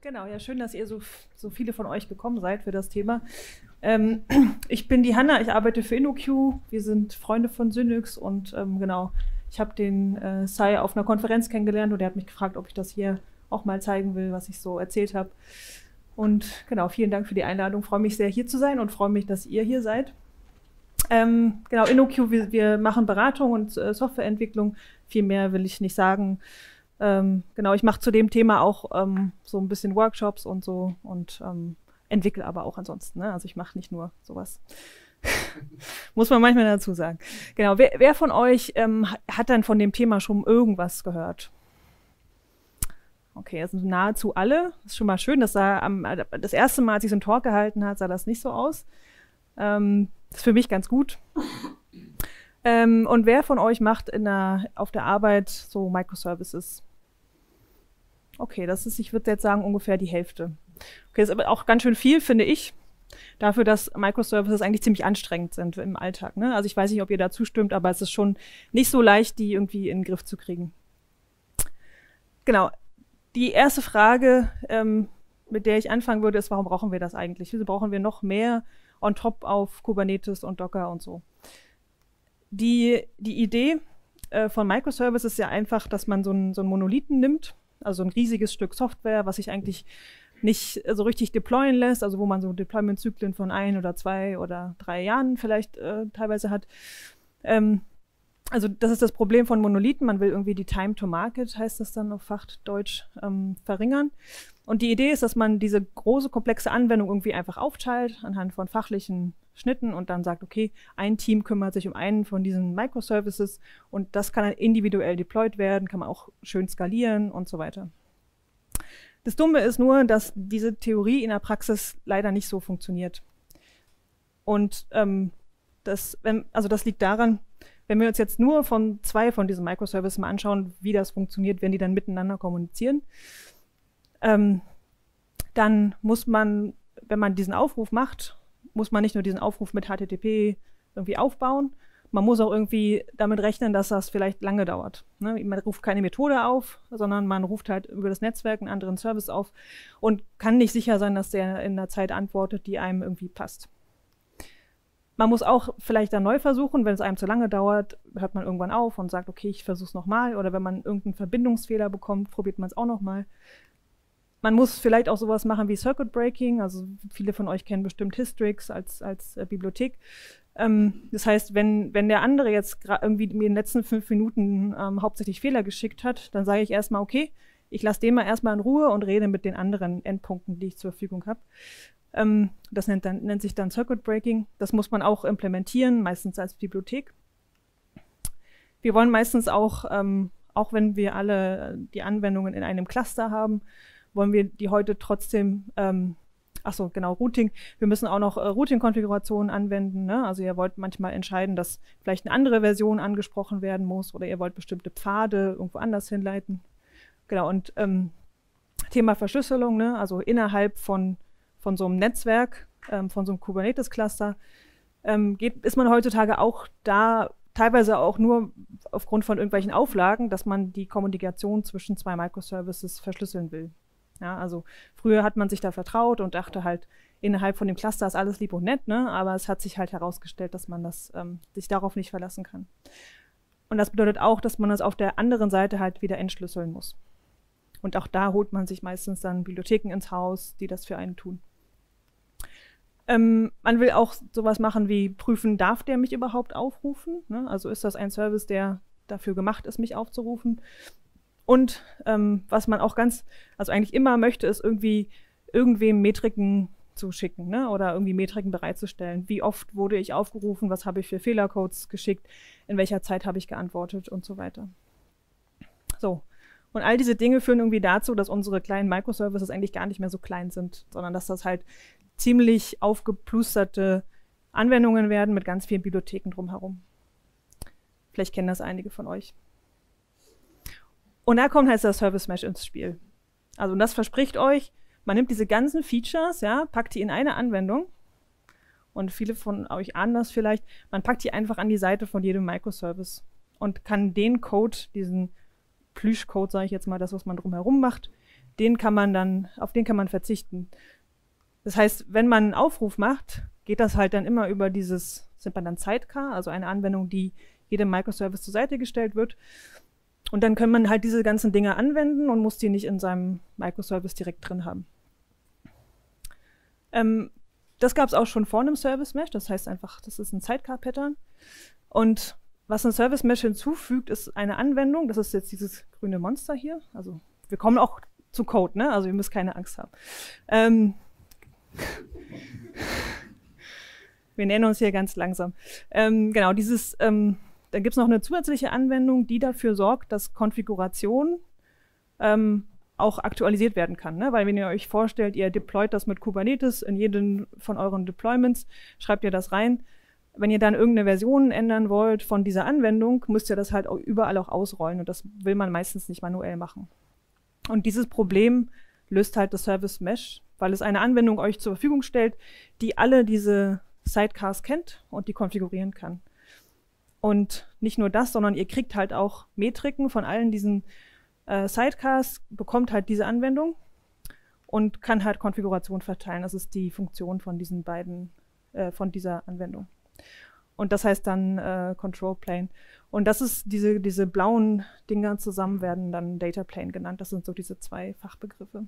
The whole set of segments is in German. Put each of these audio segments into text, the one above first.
Genau, ja, schön, dass ihr so, so viele von euch gekommen seid für das Thema. Ähm, ich bin die Hanna, ich arbeite für InnoQ. Wir sind Freunde von Synix und ähm, genau, ich habe den äh, Sai auf einer Konferenz kennengelernt und er hat mich gefragt, ob ich das hier auch mal zeigen will, was ich so erzählt habe. Und genau, vielen Dank für die Einladung. Freue mich sehr, hier zu sein und freue mich, dass ihr hier seid. Ähm, genau, InnoQ, wir, wir machen Beratung und äh, Softwareentwicklung. Viel mehr will ich nicht sagen. Ähm, genau, ich mache zu dem Thema auch ähm, so ein bisschen Workshops und so und ähm, entwickle aber auch ansonsten. Ne? Also ich mache nicht nur sowas. Muss man manchmal dazu sagen. Genau, wer, wer von euch ähm, hat dann von dem Thema schon irgendwas gehört? Okay, das sind nahezu alle. Das ist schon mal schön. Das sah am, das erste Mal, als ich so einen Talk gehalten hat, sah das nicht so aus. Ähm, das ist für mich ganz gut. Ähm, und wer von euch macht in der, auf der Arbeit so Microservices? Okay, das ist, ich würde jetzt sagen, ungefähr die Hälfte. Okay, ist aber auch ganz schön viel, finde ich, dafür, dass Microservices eigentlich ziemlich anstrengend sind im Alltag. Ne? Also ich weiß nicht, ob ihr da zustimmt, aber es ist schon nicht so leicht, die irgendwie in den Griff zu kriegen. Genau. Die erste Frage, ähm, mit der ich anfangen würde, ist, warum brauchen wir das eigentlich? Wieso brauchen wir noch mehr on top auf Kubernetes und Docker und so? Die, die Idee äh, von Microservices ist ja einfach, dass man so einen so Monolithen nimmt also ein riesiges Stück Software, was sich eigentlich nicht so richtig deployen lässt, also wo man so Deployment-Zyklen von ein oder zwei oder drei Jahren vielleicht äh, teilweise hat. Ähm, also das ist das Problem von Monolithen. Man will irgendwie die Time to Market, heißt das dann auf Fachdeutsch, ähm, verringern. Und die Idee ist, dass man diese große, komplexe Anwendung irgendwie einfach aufteilt anhand von fachlichen Schnitten und dann sagt, okay, ein Team kümmert sich um einen von diesen Microservices und das kann dann individuell deployed werden, kann man auch schön skalieren und so weiter. Das Dumme ist nur, dass diese Theorie in der Praxis leider nicht so funktioniert. Und ähm, das, wenn, also das liegt daran, wenn wir uns jetzt nur von zwei von diesen Microservices mal anschauen, wie das funktioniert, wenn die dann miteinander kommunizieren, ähm, dann muss man, wenn man diesen Aufruf macht muss man nicht nur diesen Aufruf mit HTTP irgendwie aufbauen, man muss auch irgendwie damit rechnen, dass das vielleicht lange dauert. Ne? Man ruft keine Methode auf, sondern man ruft halt über das Netzwerk einen anderen Service auf und kann nicht sicher sein, dass der in der Zeit antwortet, die einem irgendwie passt. Man muss auch vielleicht dann neu versuchen, wenn es einem zu lange dauert, hört man irgendwann auf und sagt, okay, ich versuche es nochmal. Oder wenn man irgendeinen Verbindungsfehler bekommt, probiert man es auch nochmal. Man muss vielleicht auch sowas machen wie Circuit Breaking. Also viele von euch kennen bestimmt Histrix als, als äh, Bibliothek. Ähm, das heißt, wenn, wenn der andere jetzt irgendwie mir in den letzten fünf Minuten ähm, hauptsächlich Fehler geschickt hat, dann sage ich erstmal, okay, ich lasse den mal erstmal in Ruhe und rede mit den anderen Endpunkten, die ich zur Verfügung habe. Ähm, das nennt, dann, nennt sich dann Circuit Breaking. Das muss man auch implementieren, meistens als Bibliothek. Wir wollen meistens auch, ähm, auch wenn wir alle die Anwendungen in einem Cluster haben, wollen wir die heute trotzdem, ähm, ach so, genau, Routing. Wir müssen auch noch äh, Routing-Konfigurationen anwenden. Ne? Also ihr wollt manchmal entscheiden, dass vielleicht eine andere Version angesprochen werden muss oder ihr wollt bestimmte Pfade irgendwo anders hinleiten. Genau, und ähm, Thema Verschlüsselung, ne? also innerhalb von, von so einem Netzwerk, ähm, von so einem Kubernetes-Cluster, ähm, ist man heutzutage auch da teilweise auch nur aufgrund von irgendwelchen Auflagen, dass man die Kommunikation zwischen zwei Microservices verschlüsseln will. Ja, also früher hat man sich da vertraut und dachte halt, innerhalb von dem Cluster ist alles lieb und nett, ne? aber es hat sich halt herausgestellt, dass man das, ähm, sich darauf nicht verlassen kann. Und das bedeutet auch, dass man das auf der anderen Seite halt wieder entschlüsseln muss. Und auch da holt man sich meistens dann Bibliotheken ins Haus, die das für einen tun. Ähm, man will auch sowas machen wie prüfen, darf der mich überhaupt aufrufen? Ne? Also ist das ein Service, der dafür gemacht ist, mich aufzurufen? Und ähm, was man auch ganz, also eigentlich immer möchte, ist irgendwie irgendwem Metriken zu schicken ne? oder irgendwie Metriken bereitzustellen. Wie oft wurde ich aufgerufen, was habe ich für Fehlercodes geschickt, in welcher Zeit habe ich geantwortet und so weiter. So. Und all diese Dinge führen irgendwie dazu, dass unsere kleinen Microservices eigentlich gar nicht mehr so klein sind, sondern dass das halt ziemlich aufgeplusterte Anwendungen werden mit ganz vielen Bibliotheken drumherum. Vielleicht kennen das einige von euch. Und da kommt halt das Service Mesh ins Spiel. Also und das verspricht euch, man nimmt diese ganzen Features, ja, packt die in eine Anwendung und viele von euch ahnen das vielleicht, man packt die einfach an die Seite von jedem Microservice und kann den Code, diesen Plüschcode, sage ich jetzt mal, das, was man drumherum macht, den kann man dann, auf den kann man verzichten. Das heißt, wenn man einen Aufruf macht, geht das halt dann immer über dieses, sind man dann Sidecar, also eine Anwendung, die jedem Microservice zur Seite gestellt wird. Und dann kann man halt diese ganzen Dinge anwenden und muss die nicht in seinem Microservice direkt drin haben. Ähm, das gab es auch schon vor einem Service Mesh, das heißt einfach, das ist ein Sidecar-Pattern. Und was ein Service Mesh hinzufügt, ist eine Anwendung, das ist jetzt dieses grüne Monster hier. Also wir kommen auch zu Code, ne? Also ihr müsst keine Angst haben. Ähm, wir nähern uns hier ganz langsam. Ähm, genau, dieses, ähm, dann gibt es noch eine zusätzliche Anwendung, die dafür sorgt, dass Konfiguration ähm, auch aktualisiert werden kann. Ne? Weil wenn ihr euch vorstellt, ihr deployt das mit Kubernetes in jeden von euren Deployments, schreibt ihr das rein. Wenn ihr dann irgendeine Version ändern wollt von dieser Anwendung, müsst ihr das halt auch überall auch ausrollen und das will man meistens nicht manuell machen. Und dieses Problem löst halt das Service Mesh, weil es eine Anwendung euch zur Verfügung stellt, die alle diese Sidecars kennt und die konfigurieren kann. Und nicht nur das, sondern ihr kriegt halt auch Metriken von allen diesen äh, Sidecars, bekommt halt diese Anwendung und kann halt Konfiguration verteilen. Das ist die Funktion von diesen beiden, äh, von dieser Anwendung. Und das heißt dann äh, Control Plane. Und das ist diese, diese blauen Dinger zusammen werden dann Data Plane genannt. Das sind so diese zwei Fachbegriffe.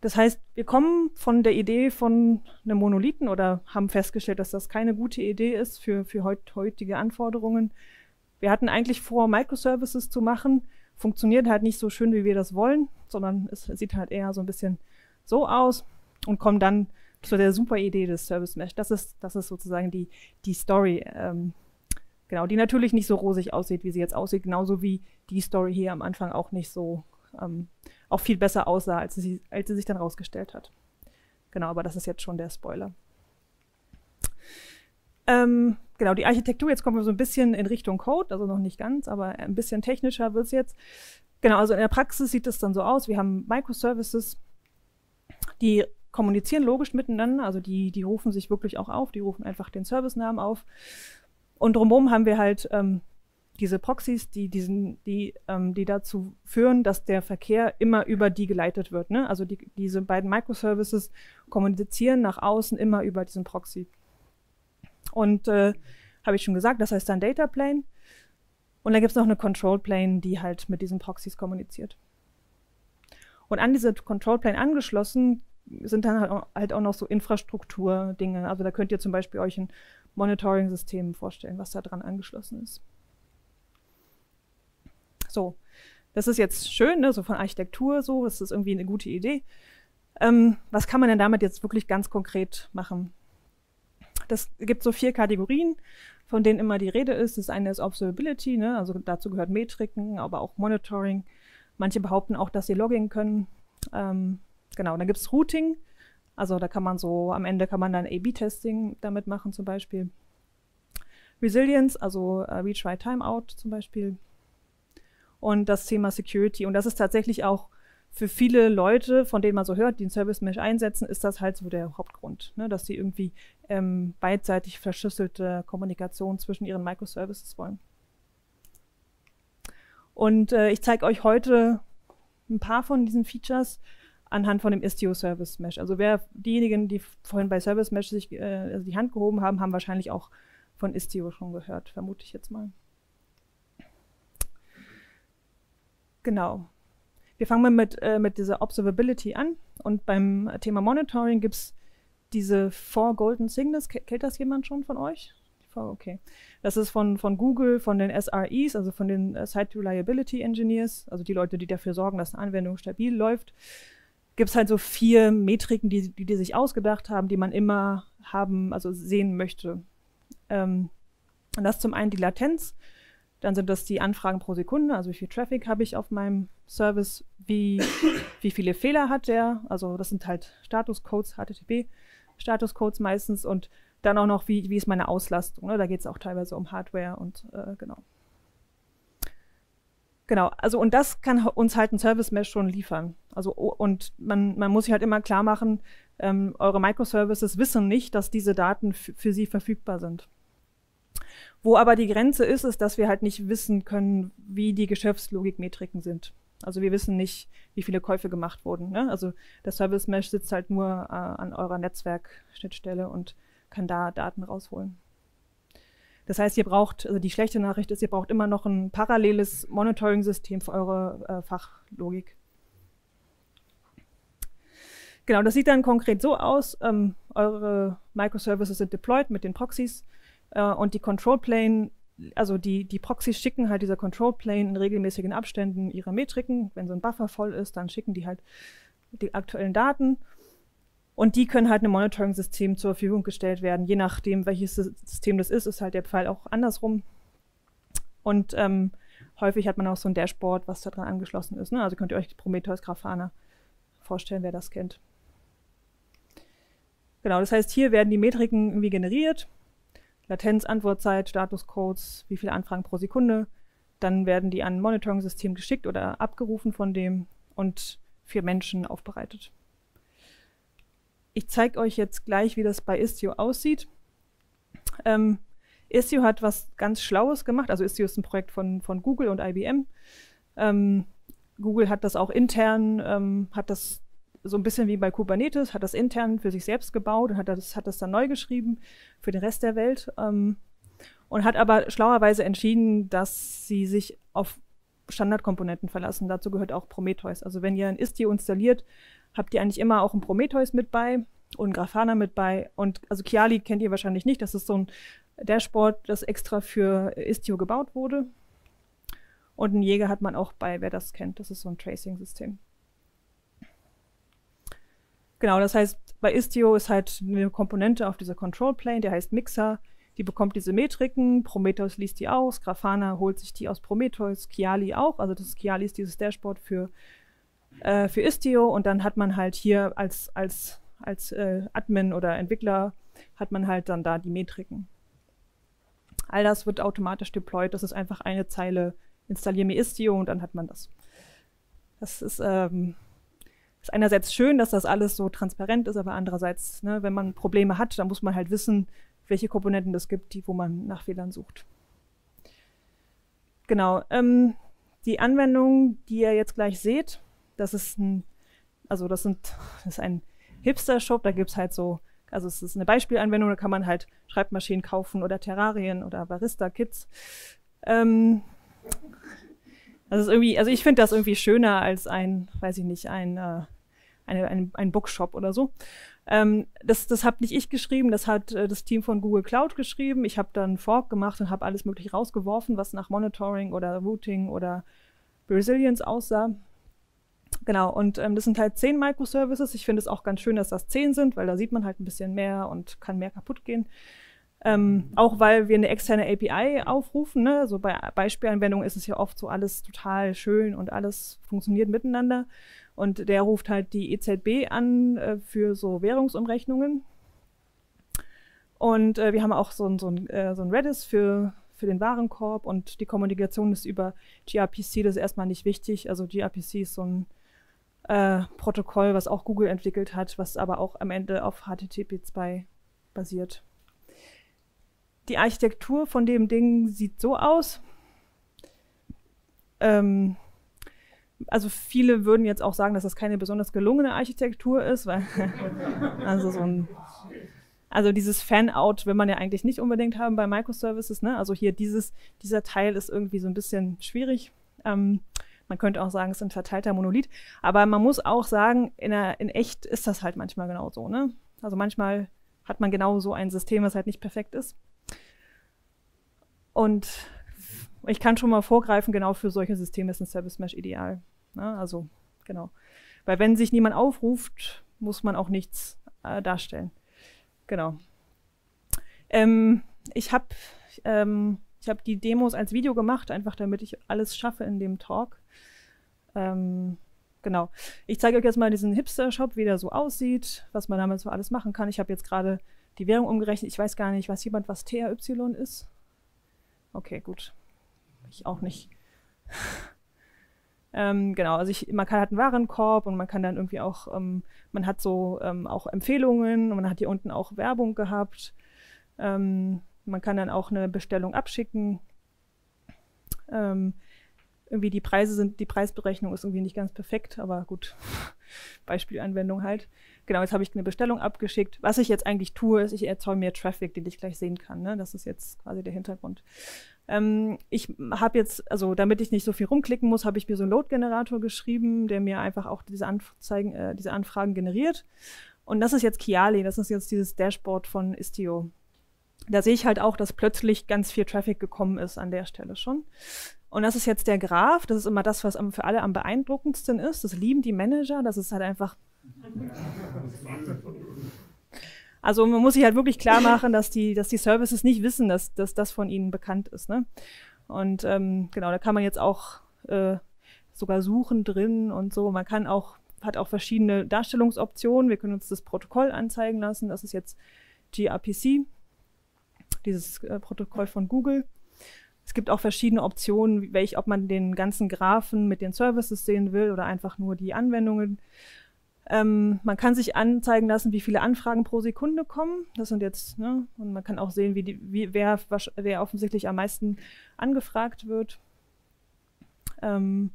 Das heißt, wir kommen von der Idee von einem Monolithen oder haben festgestellt, dass das keine gute Idee ist für, für heut, heutige Anforderungen. Wir hatten eigentlich vor, Microservices zu machen. Funktioniert halt nicht so schön, wie wir das wollen, sondern es sieht halt eher so ein bisschen so aus und kommen dann zu der super Idee des Service Mesh. Das ist, das ist sozusagen die, die Story, ähm, genau, die natürlich nicht so rosig aussieht, wie sie jetzt aussieht, genauso wie die Story hier am Anfang auch nicht so ähm, auch viel besser aussah, als sie, als sie sich dann rausgestellt hat. Genau, aber das ist jetzt schon der Spoiler. Ähm, genau, die Architektur, jetzt kommen wir so ein bisschen in Richtung Code, also noch nicht ganz, aber ein bisschen technischer wird es jetzt. Genau, also in der Praxis sieht es dann so aus, wir haben Microservices, die kommunizieren logisch miteinander, also die, die rufen sich wirklich auch auf, die rufen einfach den Servicenamen auf. Und drumherum haben wir halt ähm, diese Proxys, die, diesen, die, ähm, die dazu führen, dass der Verkehr immer über die geleitet wird. Ne? Also die, diese beiden Microservices kommunizieren nach außen immer über diesen Proxy. Und äh, habe ich schon gesagt, das heißt dann Data Plane. Und dann gibt es noch eine Control Plane, die halt mit diesen Proxys kommuniziert. Und an diese Control Plane angeschlossen sind dann halt auch, halt noch so Infrastruktur-Dinge. Also da könnt ihr zum Beispiel euch ein Monitoring-System vorstellen, was da dran angeschlossen ist. So, das ist jetzt schön, ne, so von Architektur so, das ist irgendwie eine gute Idee. Ähm, was kann man denn damit jetzt wirklich ganz konkret machen? Das gibt so vier Kategorien, von denen immer die Rede ist. Das eine ist Observability, ne, also dazu gehört Metriken, aber auch Monitoring. Manche behaupten auch, dass sie Logging können. Ähm, genau, dann gibt es Routing. Also da kann man so, am Ende kann man dann A-B-Testing damit machen zum Beispiel. Resilience, also äh, Right Timeout zum Beispiel und das Thema Security. Und das ist tatsächlich auch für viele Leute, von denen man so hört, die einen Service Mesh einsetzen, ist das halt so der Hauptgrund, ne? dass sie irgendwie ähm, beidseitig verschlüsselte Kommunikation zwischen ihren Microservices wollen. Und äh, ich zeige euch heute ein paar von diesen Features anhand von dem Istio Service Mesh. Also wer diejenigen, die vorhin bei Service Mesh sich äh, also die Hand gehoben haben, haben wahrscheinlich auch von Istio schon gehört, vermute ich jetzt mal. Genau. Wir fangen mal mit, äh, mit dieser Observability an. Und beim Thema Monitoring gibt es diese Four Golden Signals. Kennt das jemand schon von euch? Okay. Das ist von, von Google, von den SREs, also von den uh, Site Reliability Engineers, also die Leute, die dafür sorgen, dass eine Anwendung stabil läuft. Gibt es halt so vier Metriken, die, die die sich ausgedacht haben, die man immer haben, also sehen möchte. Ähm, und das ist zum einen die Latenz. Dann sind das die Anfragen pro Sekunde, also wie viel Traffic habe ich auf meinem Service, wie, wie viele Fehler hat der, also das sind halt Statuscodes, HTTP-Statuscodes meistens und dann auch noch, wie, wie ist meine Auslastung. Ne? Da geht es auch teilweise um Hardware und äh, genau. Genau, also und das kann uns halt ein Service Mesh schon liefern. Also und man, man muss sich halt immer klar machen, ähm, eure Microservices wissen nicht, dass diese Daten für sie verfügbar sind. Wo aber die Grenze ist, ist, dass wir halt nicht wissen können, wie die Geschäftslogikmetriken sind. Also wir wissen nicht, wie viele Käufe gemacht wurden. Ne? Also der Service Mesh sitzt halt nur äh, an eurer Netzwerkschnittstelle und kann da Daten rausholen. Das heißt, ihr braucht, also die schlechte Nachricht ist, ihr braucht immer noch ein paralleles Monitoring-System für eure äh, Fachlogik. Genau, das sieht dann konkret so aus. Ähm, eure Microservices sind deployed mit den Proxys äh, und die Control Plane, also die, die Proxys schicken halt dieser Control Plane in regelmäßigen Abständen ihre Metriken. Wenn so ein Buffer voll ist, dann schicken die halt die aktuellen Daten. Und die können halt einem Monitoring-System zur Verfügung gestellt werden. Je nachdem, welches System das ist, ist halt der Pfeil auch andersrum. Und ähm, häufig hat man auch so ein Dashboard, was da dran angeschlossen ist. Ne? Also könnt ihr euch Prometheus Grafana vorstellen, wer das kennt. Genau, das heißt, hier werden die Metriken irgendwie generiert. Latenz, Antwortzeit, Statuscodes, wie viele Anfragen pro Sekunde. Dann werden die an ein Monitoring-System geschickt oder abgerufen von dem und für Menschen aufbereitet. Ich zeige euch jetzt gleich, wie das bei Istio aussieht. Ähm, Istio hat was ganz Schlaues gemacht. Also Istio ist ein Projekt von, von Google und IBM. Ähm, Google hat das auch intern, ähm, hat das so ein bisschen wie bei Kubernetes, hat das intern für sich selbst gebaut und hat das, hat das dann neu geschrieben für den Rest der Welt ähm, und hat aber schlauerweise entschieden, dass sie sich auf Standardkomponenten verlassen. Dazu gehört auch Prometheus. Also wenn ihr ein Istio installiert, habt ihr eigentlich immer auch ein Prometheus mit bei und ein Grafana mit bei. Und also Kiali kennt ihr wahrscheinlich nicht. Das ist so ein Dashboard, das extra für Istio gebaut wurde. Und ein Jäger hat man auch bei, wer das kennt. Das ist so ein Tracing-System. Genau, das heißt, bei Istio ist halt eine Komponente auf dieser Control Plane, der heißt Mixer. Die bekommt diese Metriken, Prometheus liest die aus, Grafana holt sich die aus Prometheus, Kiali auch. Also das Kiali ist dieses Dashboard für, äh, für Istio und dann hat man halt hier als, als, als äh, Admin oder Entwickler hat man halt dann da die Metriken. All das wird automatisch deployed. Das ist einfach eine Zeile, installiere mir Istio und dann hat man das. Das ist ähm, ist einerseits schön, dass das alles so transparent ist, aber andererseits, ne, wenn man Probleme hat, dann muss man halt wissen, welche Komponenten es gibt, die, wo man nach Fehlern sucht. Genau. Ähm, die Anwendung, die ihr jetzt gleich seht, das ist ein, also das sind, das ist ein Hipster-Shop, da gibt es halt so, also es ist eine Beispielanwendung, da kann man halt Schreibmaschinen kaufen oder Terrarien oder Barista-Kits. Ähm, das ist irgendwie, also ich finde das irgendwie schöner als ein, weiß ich nicht, ein, äh, eine, ein, ein Bookshop oder so. Ähm, das das habe nicht ich geschrieben, das hat äh, das Team von Google Cloud geschrieben. Ich habe dann Fork gemacht und habe alles mögliche rausgeworfen, was nach Monitoring oder Routing oder Resilience aussah. Genau, und ähm, das sind halt zehn Microservices. Ich finde es auch ganz schön, dass das zehn sind, weil da sieht man halt ein bisschen mehr und kann mehr kaputt gehen. Ähm, auch weil wir eine externe API aufrufen. Ne? So bei Beispielanwendungen ist es ja oft so alles total schön und alles funktioniert miteinander. Und der ruft halt die EZB an äh, für so Währungsumrechnungen. Und äh, wir haben auch so ein, so ein, äh, so ein Redis für, für den Warenkorb und die Kommunikation ist über gRPC, das ist erstmal nicht wichtig. Also gRPC ist so ein äh, Protokoll, was auch Google entwickelt hat, was aber auch am Ende auf HTTP2 basiert die Architektur von dem Ding sieht so aus. Ähm, also viele würden jetzt auch sagen, dass das keine besonders gelungene Architektur ist, weil also so ein also dieses Fan-out will man ja eigentlich nicht unbedingt haben bei Microservices. Ne? Also hier dieses, dieser Teil ist irgendwie so ein bisschen schwierig. Ähm, man könnte auch sagen, es ist ein verteilter Monolith. Aber man muss auch sagen, in, der, in echt ist das halt manchmal genau so. Ne? Also manchmal hat man genau so ein System, was halt nicht perfekt ist. Und ich kann schon mal vorgreifen, genau für solche Systeme ist ein Service Mesh ideal. Ja, also, genau. Weil wenn sich niemand aufruft, muss man auch nichts äh, darstellen. Genau. Ähm, ich habe ähm, hab die Demos als Video gemacht, einfach damit ich alles schaffe in dem Talk. Ähm, genau. Ich zeige euch jetzt mal diesen Hipster-Shop, wie der so aussieht, was man damit so alles machen kann. Ich habe jetzt gerade die Währung umgerechnet. Ich weiß gar nicht, weiß jemand, was TRY ist? Okay, gut. Ich auch nicht. ähm, genau, also ich, man kann halt einen Warenkorb und man kann dann irgendwie auch, ähm, man hat so ähm, auch Empfehlungen und man hat hier unten auch Werbung gehabt. Ähm, man kann dann auch eine Bestellung abschicken. Irgendwie die Preise sind, die Preisberechnung ist irgendwie nicht ganz perfekt, aber gut, Beispielanwendung halt. Genau, jetzt habe ich eine Bestellung abgeschickt. Was ich jetzt eigentlich tue, ist, ich erzeuge mehr Traffic, den ich gleich sehen kann. Ne? Das ist jetzt quasi der Hintergrund. Ähm, ich habe jetzt, also damit ich nicht so viel rumklicken muss, habe ich mir so einen Load-Generator geschrieben, der mir einfach auch diese Anzeigen, äh, diese Anfragen generiert. Und das ist jetzt Kiali, das ist jetzt dieses Dashboard von Istio. Da sehe ich halt auch, dass plötzlich ganz viel Traffic gekommen ist an der Stelle schon. Und das ist jetzt der Graph. Das ist immer das, was für alle am beeindruckendsten ist. Das lieben die Manager. Das ist halt einfach. Also man muss sich halt wirklich klar machen, dass die, dass die Services nicht wissen, dass, dass das von ihnen bekannt ist. Ne? Und ähm, genau, da kann man jetzt auch äh, sogar suchen drin und so. Man kann auch, hat auch verschiedene Darstellungsoptionen. Wir können uns das Protokoll anzeigen lassen. Das ist jetzt gRPC, dieses äh, Protokoll von Google. Es gibt auch verschiedene Optionen, welch, ob man den ganzen Graphen mit den Services sehen will oder einfach nur die Anwendungen. Ähm, man kann sich anzeigen lassen, wie viele Anfragen pro Sekunde kommen. Das sind jetzt, ne, und man kann auch sehen, wie die, wie, wer, wer offensichtlich am meisten angefragt wird. Ähm,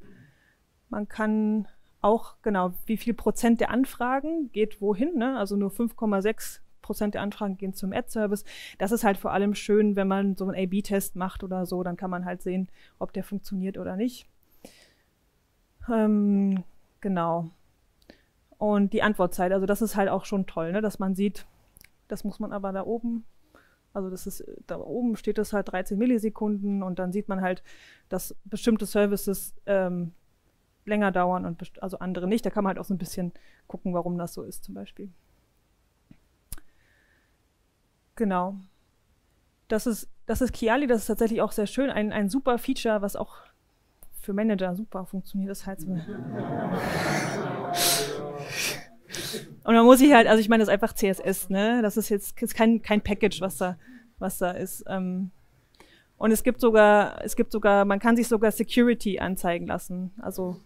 man kann auch, genau, wie viel Prozent der Anfragen geht wohin, ne? also nur 5,6 Prozent der Anfragen gehen zum Ad-Service. Das ist halt vor allem schön, wenn man so einen A-B-Test macht oder so, dann kann man halt sehen, ob der funktioniert oder nicht. Ähm, genau. Und die Antwortzeit, also das ist halt auch schon toll, ne, dass man sieht, das muss man aber da oben, also das ist, da oben steht das halt 13 Millisekunden und dann sieht man halt, dass bestimmte Services ähm, länger dauern und also andere nicht. Da kann man halt auch so ein bisschen gucken, warum das so ist zum Beispiel. Genau. Das ist, das ist Kiali, das ist tatsächlich auch sehr schön. Ein, ein super Feature, was auch für Manager super funktioniert. Das heißt, und dann muss ich halt, also ich meine, das ist einfach CSS, ne? Das ist jetzt ist kein, kein Package, was da, was da ist. Ähm, und es gibt sogar, es gibt sogar, man kann sich sogar Security anzeigen lassen. Also,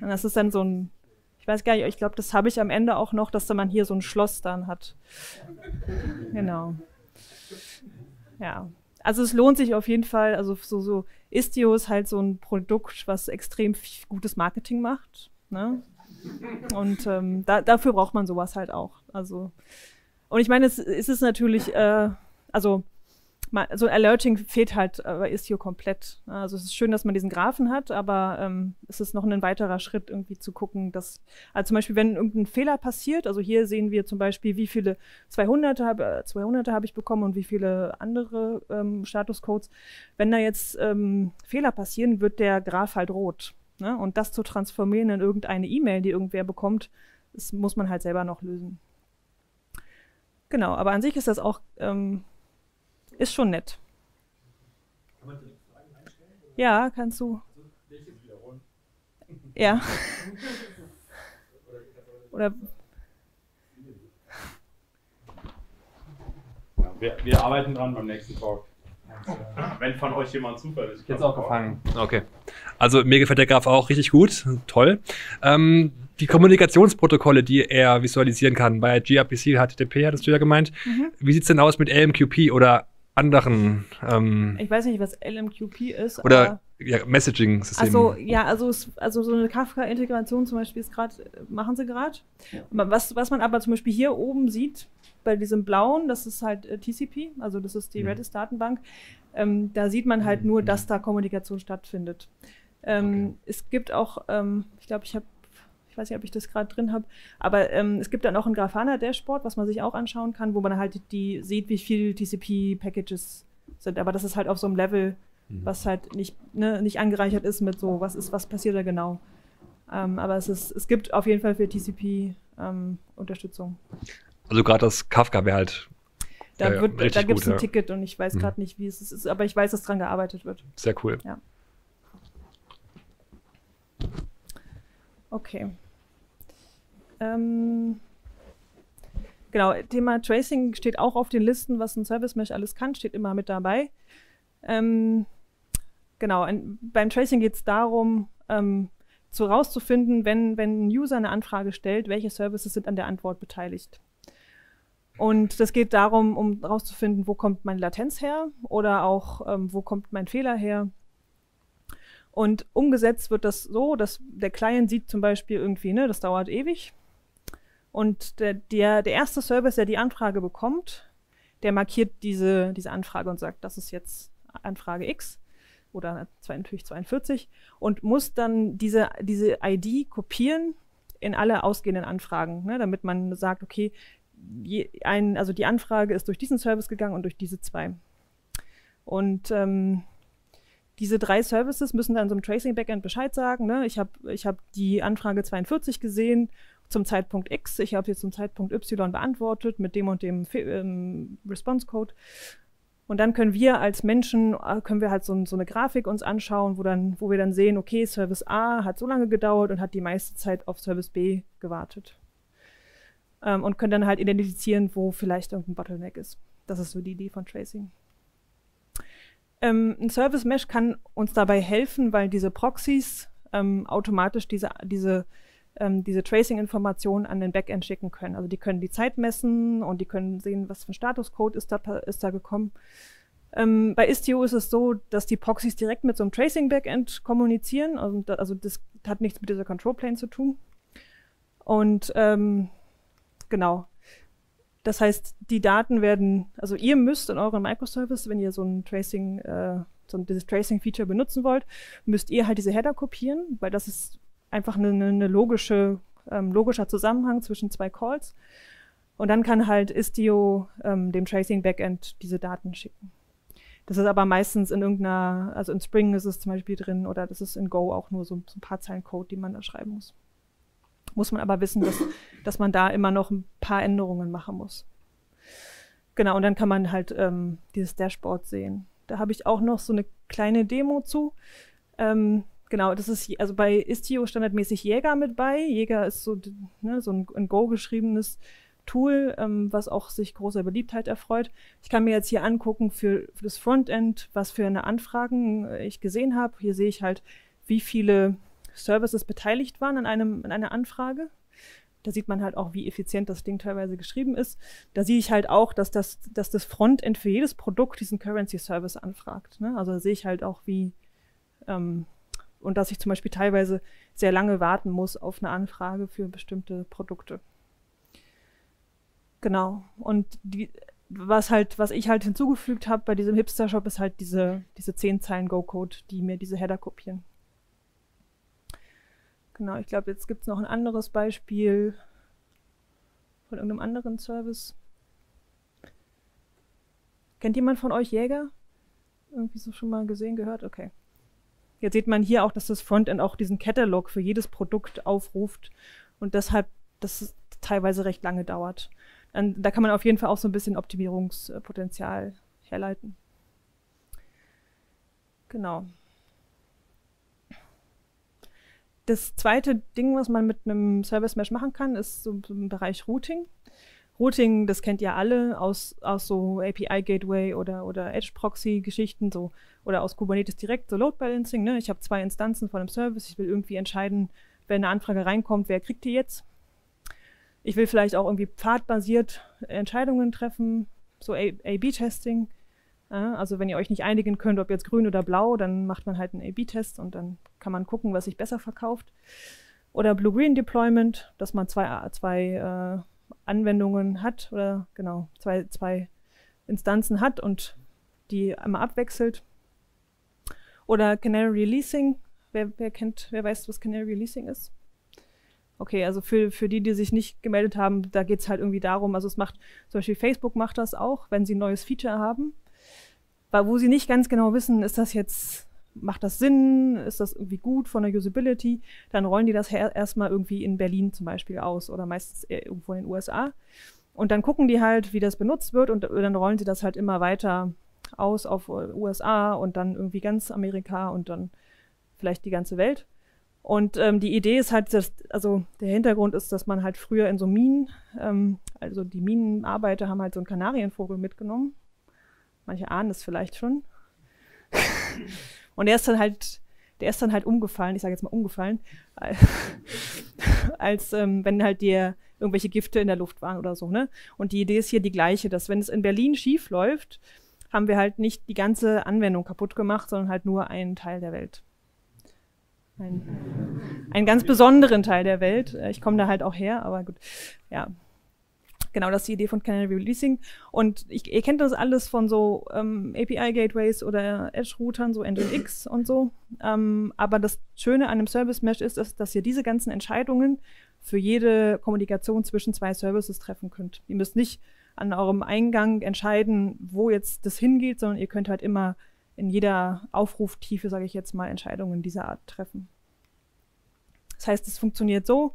das ist dann so ein, ich weiß gar nicht, ich glaube, das habe ich am Ende auch noch, dass man hier so ein Schloss dann hat. Genau. Ja. Also es lohnt sich auf jeden Fall. Also so, so Istio ist halt so ein Produkt, was extrem gutes Marketing macht. Ne? Und ähm, da, dafür braucht man sowas halt auch. Also und ich meine, es, es ist natürlich, äh, also so ein Alerting fehlt halt bei Istio komplett. Also es ist schön, dass man diesen Graphen hat, aber ähm, es ist noch ein weiterer Schritt, irgendwie zu gucken, dass, also zum Beispiel, wenn irgendein Fehler passiert, also hier sehen wir zum Beispiel, wie viele 200er habe 200 hab ich bekommen und wie viele andere ähm, Statuscodes. Wenn da jetzt ähm, Fehler passieren, wird der Graph halt rot. Ne? Und das zu transformieren in irgendeine E-Mail, die irgendwer bekommt, das muss man halt selber noch lösen. Genau, aber an sich ist das auch ähm, ist schon nett. Kann man direkt Fragen einstellen? Ja, kannst du. Also, welches wiederholen? Ja. oder. Ja, wir, wir arbeiten dran beim nächsten Talk. Wenn von euch jemand zufällig. Jetzt auch gefangen. Okay. Also mir gefällt der Graph auch richtig gut. Toll. Ähm, die Kommunikationsprotokolle, die er visualisieren kann, bei gRPC, HTTP hattest du ja gemeint. Mhm. Wie sieht es denn aus mit LMQP oder anderen. Ähm, ich weiß nicht, was LMQP ist. Oder ja, Messaging-System. Also ja, also, also so eine Kafka-Integration zum Beispiel ist gerade, machen sie gerade. Was, was man aber zum Beispiel hier oben sieht, bei diesem blauen, das ist halt äh, TCP, also das ist die mhm. Redis-Datenbank. Ähm, da sieht man halt nur, dass da Kommunikation stattfindet. Ähm, okay. Es gibt auch, ähm, ich glaube, ich habe ich weiß nicht, ob ich das gerade drin habe. Aber ähm, es gibt dann auch ein Grafana-Dashboard, was man sich auch anschauen kann, wo man halt die sieht, wie viel TCP-Packages sind. Aber das ist halt auf so einem Level, mhm. was halt nicht, ne, nicht angereichert ist mit so, was ist, was passiert da genau. Ähm, aber es, ist, es gibt auf jeden Fall für TCP ähm, Unterstützung. Also gerade das Kafka wäre halt. Da, ja, da gibt es ein ja. Ticket und ich weiß gerade mhm. nicht, wie es ist, aber ich weiß, dass dran gearbeitet wird. Sehr cool. Ja. Okay. Ähm, genau, Thema Tracing steht auch auf den Listen, was ein Service Mesh alles kann, steht immer mit dabei. Ähm, genau, ein, beim Tracing geht es darum, ähm, so rauszufinden, wenn, wenn ein User eine Anfrage stellt, welche Services sind an der Antwort beteiligt. Und das geht darum, um herauszufinden, wo kommt meine Latenz her oder auch, ähm, wo kommt mein Fehler her. Und umgesetzt wird das so, dass der Client sieht zum Beispiel irgendwie, ne, das dauert ewig. Und der, der, der erste Service, der die Anfrage bekommt, der markiert diese, diese Anfrage und sagt, das ist jetzt Anfrage X oder natürlich 42 und muss dann diese, diese ID kopieren in alle ausgehenden Anfragen, ne, damit man sagt, okay, je, ein, also die Anfrage ist durch diesen Service gegangen und durch diese zwei. Und ähm, diese drei Services müssen dann so einem Tracing Backend Bescheid sagen. Ne? Ich habe ich hab die Anfrage 42 gesehen zum Zeitpunkt X, ich habe sie zum Zeitpunkt Y beantwortet mit dem und dem ähm, Response Code. Und dann können wir als Menschen, äh, können wir halt so, so, eine Grafik uns anschauen, wo, dann, wo wir dann sehen, okay, Service A hat so lange gedauert und hat die meiste Zeit auf Service B gewartet. Ähm, und können dann halt identifizieren, wo vielleicht irgendein Bottleneck ist. Das ist so die Idee von Tracing. Ähm, ein Service Mesh kann uns dabei helfen, weil diese Proxys ähm, automatisch diese, diese, ähm, diese Tracing-Informationen an den Backend schicken können. Also die können die Zeit messen und die können sehen, was für ein Statuscode ist da, ist da gekommen. Ähm, bei Istio ist es so, dass die Proxys direkt mit so einem Tracing-Backend kommunizieren. Also, also, das hat nichts mit dieser Control-Plane zu tun. Und ähm, genau, das heißt, die Daten werden, also ihr müsst in euren Microservice, wenn ihr so ein Tracing, äh, so ein, dieses Tracing-Feature benutzen wollt, müsst ihr halt diese Header kopieren, weil das ist einfach eine, eine logische, ähm, logischer Zusammenhang zwischen zwei Calls. Und dann kann halt Istio ähm, dem Tracing-Backend diese Daten schicken. Das ist aber meistens in irgendeiner, also in Spring ist es zum Beispiel drin oder das ist in Go auch nur so, so ein paar Zeilen Code, die man da schreiben muss muss man aber wissen, dass, dass man da immer noch ein paar Änderungen machen muss. Genau, und dann kann man halt ähm, dieses Dashboard sehen. Da habe ich auch noch so eine kleine Demo zu. Ähm, genau, das ist, also bei Istio standardmäßig Jäger mit bei. Jäger ist so, ne, so ein in Go geschriebenes Tool, ähm, was auch sich großer Beliebtheit erfreut. Ich kann mir jetzt hier angucken für, für das Frontend, was für eine Anfragen äh, ich gesehen habe. Hier sehe ich halt, wie viele Services beteiligt waren an, einem, an einer Anfrage. Da sieht man halt auch, wie effizient das Ding teilweise geschrieben ist. Da sehe ich halt auch, dass das, dass das Frontend für jedes Produkt diesen Currency Service anfragt. Ne? Also da sehe ich halt auch, wie ähm, und dass ich zum Beispiel teilweise sehr lange warten muss auf eine Anfrage für bestimmte Produkte. Genau. Und die, was halt, was ich halt hinzugefügt habe bei diesem Hipster-Shop, ist halt diese, diese 10 Zeilen Go-Code, die mir diese Header kopieren. Genau, ich glaube, jetzt gibt es noch ein anderes Beispiel von irgendeinem anderen Service. Kennt jemand von euch Jäger? Irgendwie so schon mal gesehen, gehört? Okay. Jetzt sieht man hier auch, dass das Frontend auch diesen Catalog für jedes Produkt aufruft und deshalb das teilweise recht lange dauert. Und da kann man auf jeden Fall auch so ein bisschen Optimierungspotenzial herleiten. Genau. Das zweite Ding, was man mit einem Service Mesh machen kann, ist so im Bereich Routing. Routing, das kennt ihr alle aus, aus so API Gateway oder, oder Edge Proxy Geschichten so oder aus Kubernetes direkt, so Load Balancing. Ne? Ich habe zwei Instanzen von einem Service. Ich will irgendwie entscheiden, wenn eine Anfrage reinkommt, wer kriegt die jetzt. Ich will vielleicht auch irgendwie pfadbasiert Entscheidungen treffen, so A-B-Testing. Ja, also wenn ihr euch nicht einigen könnt, ob jetzt grün oder blau, dann macht man halt einen A-B-Test und dann kann man gucken, was sich besser verkauft. Oder Blue-Green Deployment, dass man zwei, zwei äh, Anwendungen hat oder genau, zwei, zwei Instanzen hat und die einmal abwechselt. Oder Canary Releasing. Wer, wer kennt, wer weiß, was Canary Releasing ist? Okay, also für, für die, die sich nicht gemeldet haben, da geht es halt irgendwie darum, also es macht, zum Beispiel Facebook macht das auch, wenn sie ein neues Feature haben, wo sie nicht ganz genau wissen, ist das jetzt, macht das Sinn, ist das irgendwie gut von der Usability, dann rollen die das erstmal irgendwie in Berlin zum Beispiel aus oder meistens irgendwo in den USA. Und dann gucken die halt, wie das benutzt wird und dann rollen sie das halt immer weiter aus auf USA und dann irgendwie ganz Amerika und dann vielleicht die ganze Welt. Und ähm, die Idee ist halt, dass, also der Hintergrund ist, dass man halt früher in so Minen, ähm, also die Minenarbeiter haben halt so einen Kanarienvogel mitgenommen Manche ahnen das vielleicht schon. Und er ist dann halt, der ist dann halt umgefallen, ich sage jetzt mal umgefallen, als ähm, wenn halt dir irgendwelche Gifte in der Luft waren oder so, ne? Und die Idee ist hier die gleiche, dass wenn es in Berlin schief läuft, haben wir halt nicht die ganze Anwendung kaputt gemacht, sondern halt nur einen Teil der Welt. einen, einen ganz besonderen Teil der Welt. Äh, ich komme da halt auch her, aber gut, ja. Genau, das ist die Idee von Canary Releasing. Und ich, ihr kennt das alles von so ähm, API-Gateways oder Edge-Routern, so Nginx und so. Ähm, aber das Schöne an einem Service-Mesh ist, ist, dass ihr diese ganzen Entscheidungen für jede Kommunikation zwischen zwei Services treffen könnt. Ihr müsst nicht an eurem Eingang entscheiden, wo jetzt das hingeht, sondern ihr könnt halt immer in jeder Aufruftiefe, sage ich jetzt mal, Entscheidungen dieser Art treffen. Das heißt, es funktioniert so,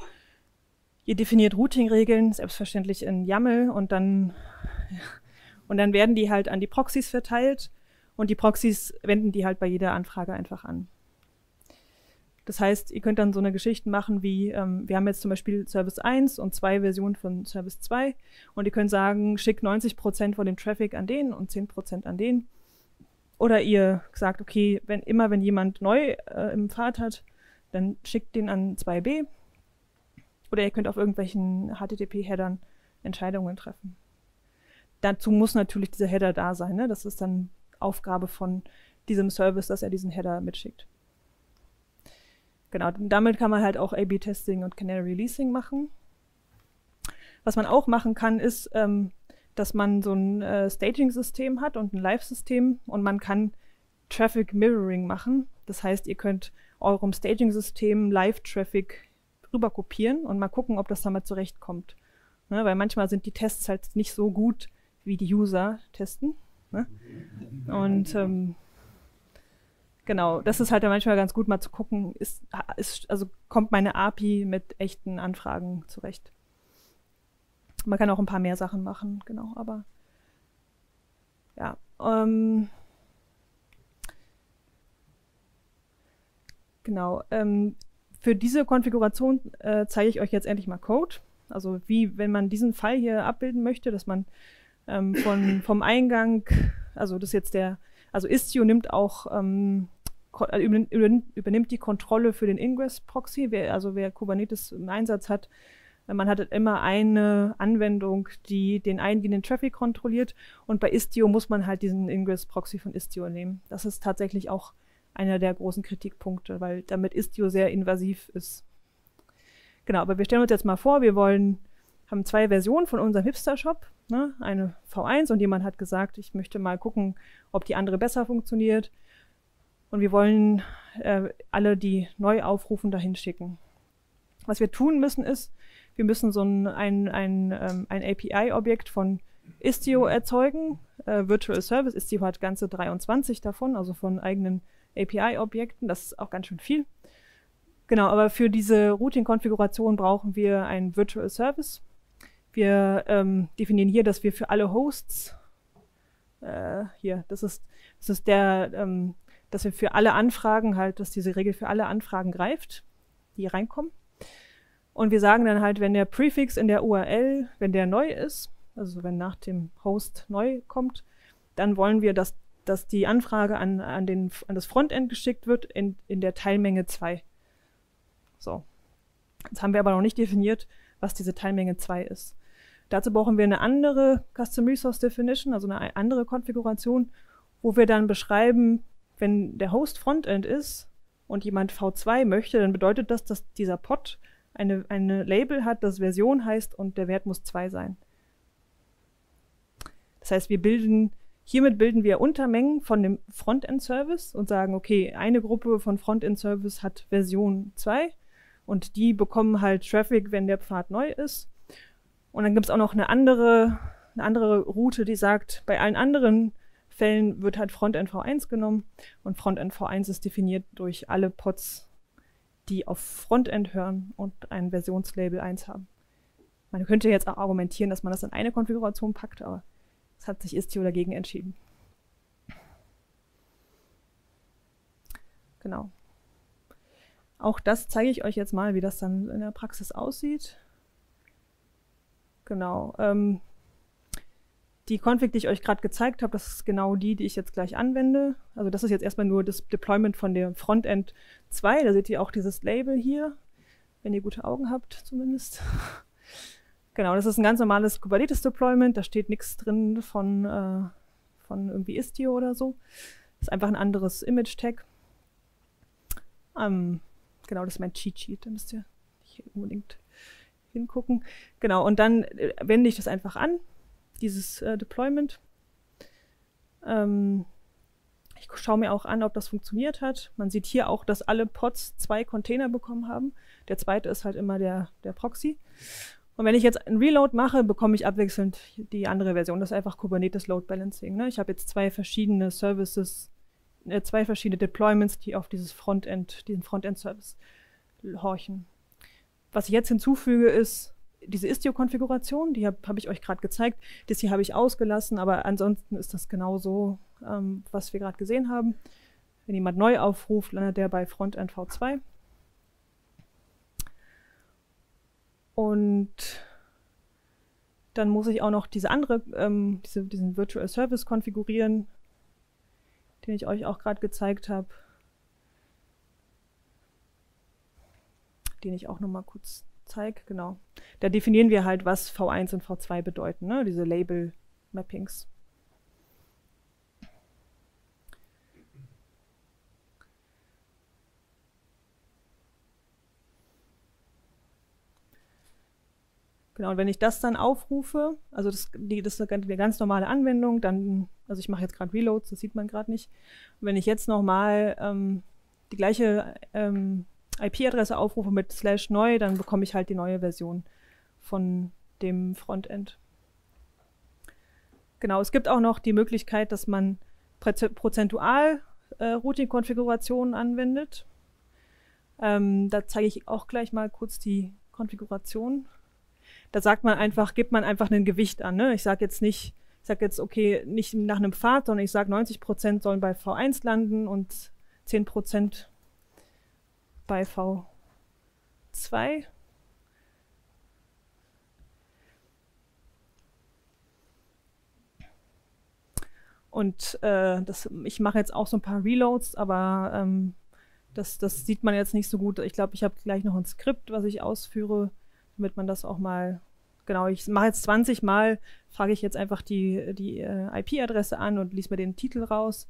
ihr definiert Routing-Regeln, selbstverständlich in YAML und dann, und dann werden die halt an die Proxys verteilt und die Proxys wenden die halt bei jeder Anfrage einfach an. Das heißt, ihr könnt dann so eine Geschichte machen wie, ähm, wir haben jetzt zum Beispiel Service 1 und zwei Versionen von Service 2 und ihr könnt sagen, schickt 90% von dem Traffic an den und 10% an den. Oder ihr sagt, okay, wenn immer wenn jemand neu äh, im Pfad hat, dann schickt den an 2b. Oder ihr könnt auf irgendwelchen HTTP-Headern Entscheidungen treffen. Dazu muss natürlich dieser Header da sein. Ne? Das ist dann Aufgabe von diesem Service, dass er diesen Header mitschickt. Genau, damit kann man halt auch A-B-Testing und Canary Releasing machen. Was man auch machen kann, ist, ähm, dass man so ein äh, Staging-System hat und ein Live-System und man kann Traffic Mirroring machen. Das heißt, ihr könnt eurem Staging-System Live-Traffic rüber kopieren und mal gucken, ob das damit zurechtkommt. Ne, weil manchmal sind die Tests halt nicht so gut, wie die User testen. Ne? Und ähm, genau, das ist halt manchmal ganz gut, mal zu gucken, ist, ist, also kommt meine API mit echten Anfragen zurecht. Man kann auch ein paar mehr Sachen machen, genau, aber ja. Ähm, genau. Ähm, für diese Konfiguration äh, zeige ich euch jetzt endlich mal Code. Also wie, wenn man diesen Fall hier abbilden möchte, dass man ähm, von, vom Eingang, also das ist jetzt der, also Istio nimmt auch ähm, äh, übernimmt die Kontrolle für den Ingress-Proxy. Wer, also wer Kubernetes im Einsatz hat, äh, man hat immer eine Anwendung, die den eingehenden Traffic kontrolliert. Und bei Istio muss man halt diesen Ingress-Proxy von Istio nehmen. Das ist tatsächlich auch einer der großen Kritikpunkte, weil damit Istio sehr invasiv ist. Genau, aber wir stellen uns jetzt mal vor, wir wollen, haben zwei Versionen von unserem Hipster-Shop, ne? eine V1 und jemand hat gesagt, ich möchte mal gucken, ob die andere besser funktioniert. Und wir wollen äh, alle, die neu aufrufen, dahin schicken. Was wir tun müssen ist, wir müssen so ein, ein, ein, ähm, ein API-Objekt von Istio erzeugen. Äh, Virtual Service, Istio hat ganze 23 davon, also von eigenen API-Objekten. Das ist auch ganz schön viel. Genau, aber für diese Routing-Konfiguration brauchen wir einen Virtual Service. Wir ähm, definieren hier, dass wir für alle Hosts, äh, hier, das ist, das ist der ähm, dass wir für alle Anfragen halt, dass diese Regel für alle Anfragen greift, die reinkommen. Und wir sagen dann halt, wenn der Prefix in der URL, wenn der neu ist, also wenn nach dem Host neu kommt, dann wollen wir, dass, dass die Anfrage an, an, den, an das Frontend geschickt wird in, in der Teilmenge 2. So. Jetzt haben wir aber noch nicht definiert, was diese Teilmenge 2 ist. Dazu brauchen wir eine andere Custom Resource Definition, also eine andere Konfiguration, wo wir dann beschreiben, wenn der Host Frontend ist und jemand V2 möchte, dann bedeutet das, dass dieser Pod eine, eine Label hat, das Version heißt und der Wert muss 2 sein. Das heißt, wir bilden, hiermit bilden wir Untermengen von dem Frontend-Service und sagen, okay, eine Gruppe von Frontend-Service hat Version 2 und die bekommen halt Traffic, wenn der Pfad neu ist. Und dann gibt es auch noch eine andere, eine andere Route, die sagt, bei allen anderen Fällen wird halt Frontend V1 genommen und Frontend V1 ist definiert durch alle Pods, die auf Frontend hören und ein Versionslabel 1 haben. Man könnte jetzt auch argumentieren, dass man das in eine Konfiguration packt, aber hat sich Istio dagegen entschieden. Genau. Auch das zeige ich euch jetzt mal, wie das dann in der Praxis aussieht. Genau. Ähm, die Config, die ich euch gerade gezeigt habe, das ist genau die, die ich jetzt gleich anwende. Also das ist jetzt erstmal nur das Deployment von der Frontend 2. Da seht ihr auch dieses Label hier, wenn ihr gute Augen habt zumindest. genau, das ist ein ganz normales Kubernetes-Deployment. Da steht nichts drin von, äh, von irgendwie Istio oder so. Das ist einfach ein anderes Image-Tag. Ähm, genau, das ist mein Cheat Sheet, da müsst ihr nicht unbedingt hingucken. Genau, und dann äh, wende ich das einfach an, dieses äh, Deployment. Ähm, ich schaue mir auch an, ob das funktioniert hat. Man sieht hier auch, dass alle Pods zwei Container bekommen haben. Der zweite ist halt immer der, der Proxy. Und wenn ich jetzt ein Reload mache, bekomme ich abwechselnd die andere Version. Das ist einfach Kubernetes Load Balancing. Ne? Ich habe jetzt zwei verschiedene Services, äh, zwei verschiedene Deployments, die auf dieses Frontend, diesen Frontend-Service horchen. Was ich jetzt hinzufüge, ist diese Istio-Konfiguration, die habe hab ich euch gerade gezeigt. Das hier habe ich ausgelassen, aber ansonsten ist das genauso, ähm, was wir gerade gesehen haben. Wenn jemand neu aufruft, landet der bei Frontend V2. Und dann muss ich auch noch diese andere, ähm, diese, diesen Virtual Service konfigurieren, den ich euch auch gerade gezeigt habe. Den ich auch noch mal kurz zeige, genau. Da definieren wir halt, was V1 und V2 bedeuten, ne? diese Label-Mappings. Genau, und wenn ich das dann aufrufe, also das, die, das ist eine ganz normale Anwendung, dann, also ich mache jetzt gerade Reloads, das sieht man gerade nicht. Und wenn ich jetzt nochmal ähm, die gleiche ähm, IP-Adresse aufrufe mit slash neu, dann bekomme ich halt die neue Version von dem Frontend. Genau, es gibt auch noch die Möglichkeit, dass man prozentual äh, Routing-Konfigurationen anwendet. Ähm, da zeige ich auch gleich mal kurz die Konfiguration. Da sagt man einfach, gibt man einfach ein Gewicht an. Ne? Ich sage jetzt nicht, ich sage jetzt, okay, nicht nach einem Pfad, sondern ich sage, 90% sollen bei V1 landen und 10% bei V2. Und äh, das, ich mache jetzt auch so ein paar Reloads, aber ähm, das, das sieht man jetzt nicht so gut. Ich glaube, ich habe gleich noch ein Skript, was ich ausführe, damit man das auch mal, genau, ich mache jetzt 20 Mal, frage ich jetzt einfach die, die äh, IP-Adresse an und lies mir den Titel raus.